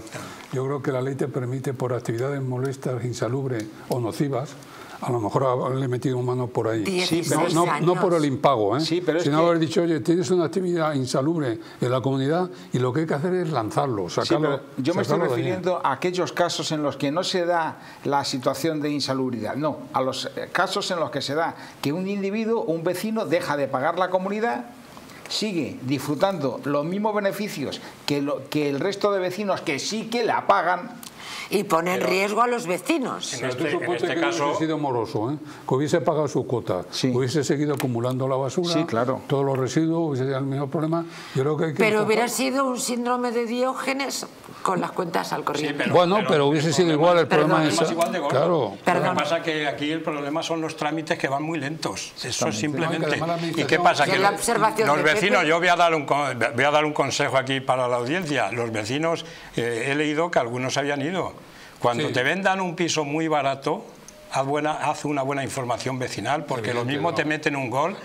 Yo creo que la ley te permite, por actividades molestas, insalubres o nocivas, a lo mejor haberle metido mano por ahí. Sí, pero no, por el impago, ¿eh? sino haber dicho, oye, tienes una actividad insalubre en la comunidad y lo que hay que hacer es lanzarlo, sacarlo. yo me estoy refiriendo a aquellos casos en los que no se da la situación de insalubridad, no, a los eh, casos en los que se da que un individuo, un vecino, deja de pagar la comunidad sigue disfrutando los mismos beneficios que, lo, que el resto de vecinos que sí que la pagan y pone en riesgo a los vecinos. En este, en este que caso... hubiese sido moroso, ¿eh? que hubiese pagado su cuota, hubiese seguido acumulando la basura, sí, claro. todos los residuos, hubiese sido el mismo problema. Yo creo que, hay que pero hubiera sido un síndrome de Diógenes con las cuentas al corriente. bueno, pero, hubiese sido igual el problema. Es, igual de gordo. Claro. Lo que pasa es que aquí el problema son los trámites que van muy lentos. Eso es simplemente. ¿Y qué pasa? Que los vecinos, yo voy a, dar un, voy a dar un consejo aquí para la audiencia. Los vecinos, eh, he leído que algunos habían ido Cuando te vendan un piso muy barato, haz, buena, haz una buena información vecinal, porque lo mismo te meten un gol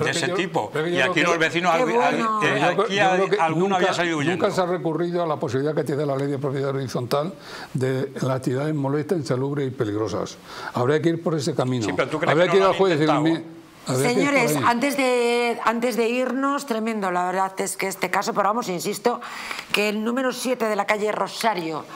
de ese tipo. Y aquí los vecinos, aquí alguno había salido huyendo. Nunca se ha recurrido a la posibilidad que tiene la ley de propiedad horizontal de las actividades molestas, insalubres y peligrosas. Habría que ir por ese camino. Habría que, ir al juez y decir, Señores, antes de, antes de irnos, tremendo, la verdad es que este caso, pero vamos, insisto, que el número 7 de la calle Rosario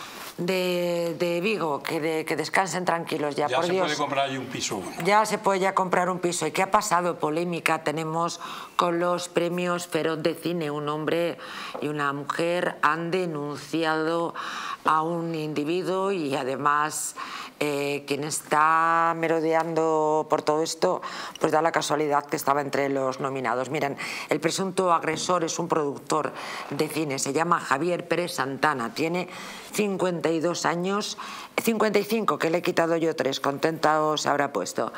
de, Vigo, que, que, descansen tranquilos ya, ya se puede comprar ahí un piso. Ya se puede ya comprar un piso. ¿Y qué ha pasado? Polémica tenemos con los premios Feroz de Cine. Un hombre y una mujer han denunciado a un individuo y además eh, quien está merodeando por todo esto, pues da la casualidad que estaba entre los nominados. Miren, el presunto agresor es un productor de cine, se llama Javier Pérez Santana, tiene 52 años, 55, que le he quitado yo tres, contenta os habrá puesto.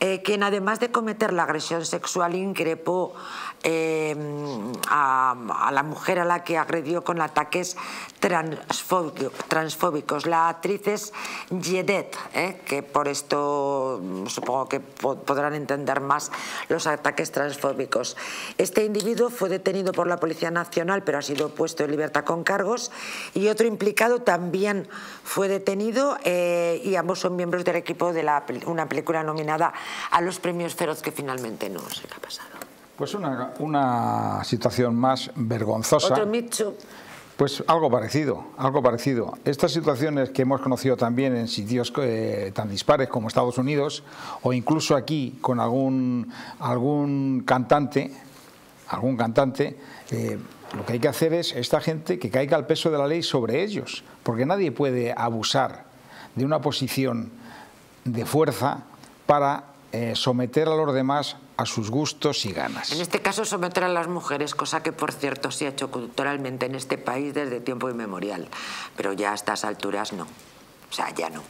Eh, quien además de cometer la agresión sexual increpó eh, a, la mujer a la que agredió con ataques transfóbicos. La actriz es Jedet, eh, que por esto mm, supongo que podrán entender más los ataques transfóbicos. Este individuo fue detenido por la Policía Nacional, pero ha sido puesto en libertad con cargos, y otro implicado también fue detenido y ambos son miembros del equipo de una película nominada a los premios Feroz que finalmente no se ha pasado. Pues una, una situación más vergonzosa. Otro Michu. Pues algo parecido, algo parecido. Estas situaciones que hemos conocido también en sitios eh, tan dispares como Estados Unidos o incluso aquí con algún, algún cantante, algún cantante, eh, lo que hay que hacer es esta gente que caiga el peso de la ley sobre ellos, porque nadie puede abusar de una posición de fuerza para eh, someter a los demás a sus gustos y ganas. En este caso someter a las mujeres, cosa que por cierto se ha hecho culturalmente en este país desde tiempo inmemorial, pero ya a estas alturas no, o sea, ya no.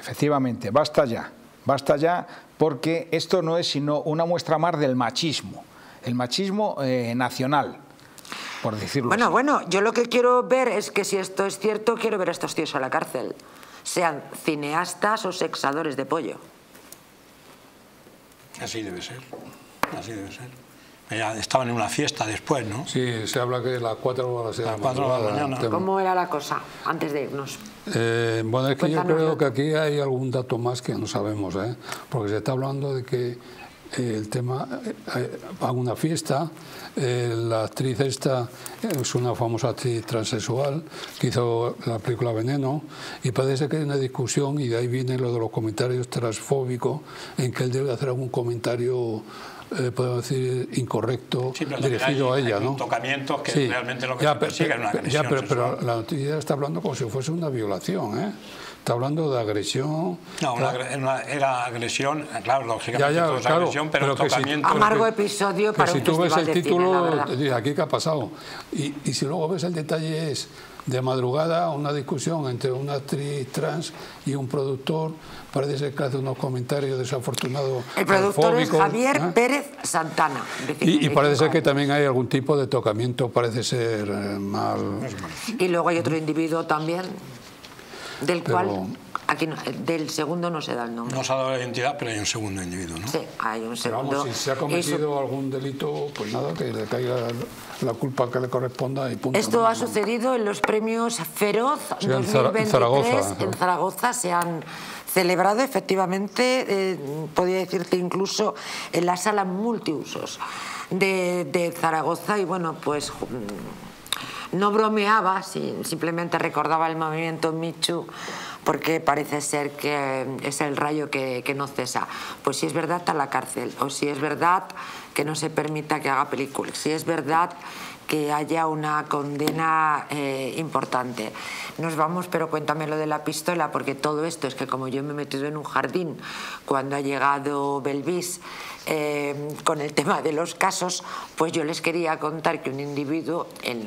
Efectivamente, basta ya, basta ya porque esto no es sino una muestra más del machismo, el machismo eh, nacional, por decirlo bueno, así. Bueno, yo lo que quiero ver es que si esto es cierto, quiero ver a estos tíos a la cárcel, sean cineastas o sexadores de pollo. Así debe ser, así debe ser. estaban en una fiesta después, ¿no? Sí, se habla que las 4 horas de la, de la mañana. ¿Cómo era la cosa antes de irnos? Eh, bueno, es que yo creo que aquí hay algún dato más que no sabemos, ¿eh? porque se está hablando de que el tema, eh, a una fiesta, eh, la actriz esta es una famosa actriz transexual que hizo la película Veneno y parece que hay una discusión y de ahí viene lo de los comentarios transfóbicos en que él debe hacer algún comentario eh, podemos decir, incorrecto dirigido a ella, ¿no? tocamientos que realmente lo que se persigue es una agresión Ya, pero, pero, la noticia está hablando como si fuese una violación, ¿eh? Está hablando de agresión. No, era agresión, claro, lógicamente ya, ya, agresión, pero, tocamiento. Amargo episodio para si tú ves el título, te dices, ¿aquí qué ha pasado? Y, y si luego ves el detalle es de madrugada una discusión entre una actriz trans y un productor, parece ser que hace unos comentarios desafortunados. El productor es Javier ¿eh? Pérez Santana. Y, parece ser que también hay algún tipo de tocamiento, parece ser eh, mal. Y luego hay otro individuo también del cual aquí del segundo no se da el nombre. No se ha dado la identidad, pero hay un segundo individuo, ¿no? Sí, hay un segundo. Vamos, si se ha cometido algún delito, pues nada, que le caiga la culpa que le corresponda y punto. Esto ha sucedido en los premios Feroz 2023 en Zaragoza, en Zaragoza se han celebrado efectivamente, eh, podría decirte incluso en la sala multiusos de, de Zaragoza y bueno, pues no bromeaba, simplemente recordaba el movimiento Michu porque parece ser que es el rayo que, no cesa. Pues si es verdad, está en la cárcel. O si es verdad, que no se permita que haga películas. Si es verdad, que haya una condena eh, importante. Nos vamos, pero cuéntame lo de la pistola, porque todo esto es que como yo me he metido en un jardín cuando ha llegado Belvis, eh, con el tema de los casos, pues yo les quería contar que un individuo en,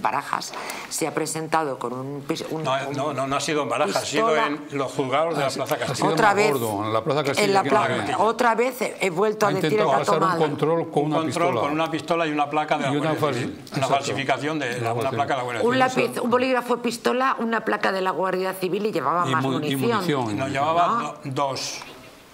Barajas se ha presentado con un... no, no, no, ha sido en Barajas, ha sido en los juzgados de la Plaza Castilla. Otra vez, en la Plaza Castilla. otra vez he vuelto a decir el dato un control con una pistola. con una pistola y una placa de la una, una falsificación de una placa de la Guardia Civil. Un lápiz, un bolígrafo pistola, una placa de la Guardia Civil y llevaba más munición. Y nos llevaba dos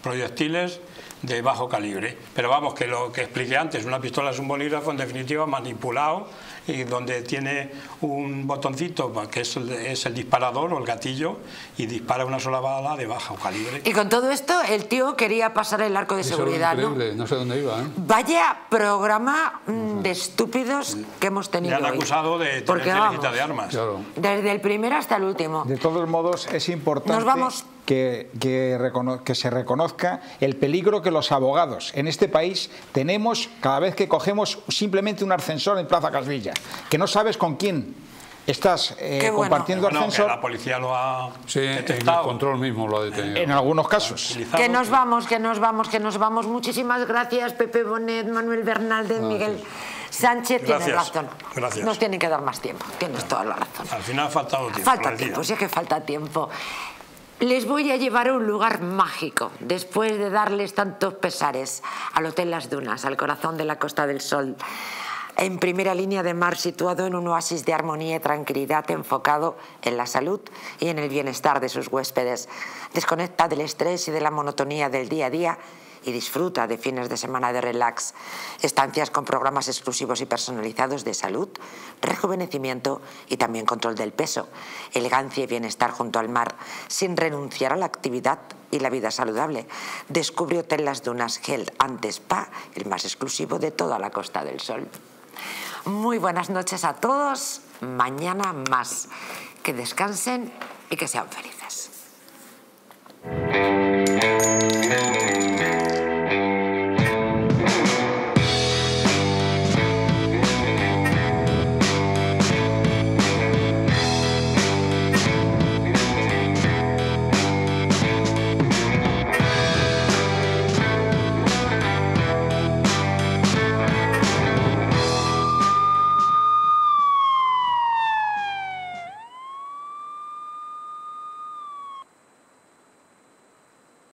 proyectiles de bajo calibre. Pero vamos, que lo que expliqué antes, una pistola es un bolígrafo en definitiva manipulado y donde tiene un botoncito que es el, es el, disparador o el gatillo y dispara una sola bala de bajo calibre. Y con todo esto el tío quería pasar el arco de seguridad, ¿no? no sé dónde iba. ¿eh? Vaya programa mm, de estúpidos que hemos tenido. Le han acusado de tener de armas. Desde el primero hasta el último. De todos modos es importante. Nos vamos que, que, se reconozca el peligro que los abogados en este país tenemos cada vez que cogemos simplemente un ascensor en Plaza Castilla, que no sabes con quién estás eh, compartiendo ascensor. la policía lo ha sí, detectado. el control mismo lo ha detenido. En algunos casos. Que nos vamos, que nos vamos, que nos vamos. Muchísimas gracias, Pepe Bonet, Manuel Bernaldez, Miguel Sánchez. Tienes razón. Gracias. Nos tienen que dar más tiempo. Tienes toda la razón. Al final ha faltado tiempo. Falta tiempo, sí que falta tiempo. Les voy a llevar a un lugar mágico, después de darles tantos pesares, al Hotel Las Dunas, al corazón de la Costa del Sol, en primera línea de mar, situado en un oasis de armonía y tranquilidad enfocado en la salud y en el bienestar de sus huéspedes. Desconecta del estrés y de la monotonía del día a día y disfruta de fines de semana de relax, estancias con programas exclusivos y personalizados de salud, rejuvenecimiento y también control del peso, elegancia y bienestar junto al mar, sin renunciar a la actividad y la vida saludable. Descubre Hotel Las Dunas Gel ante Spa, el más exclusivo de toda la Costa del Sol. Muy buenas noches a todos, mañana más. Que descansen y que sean felices.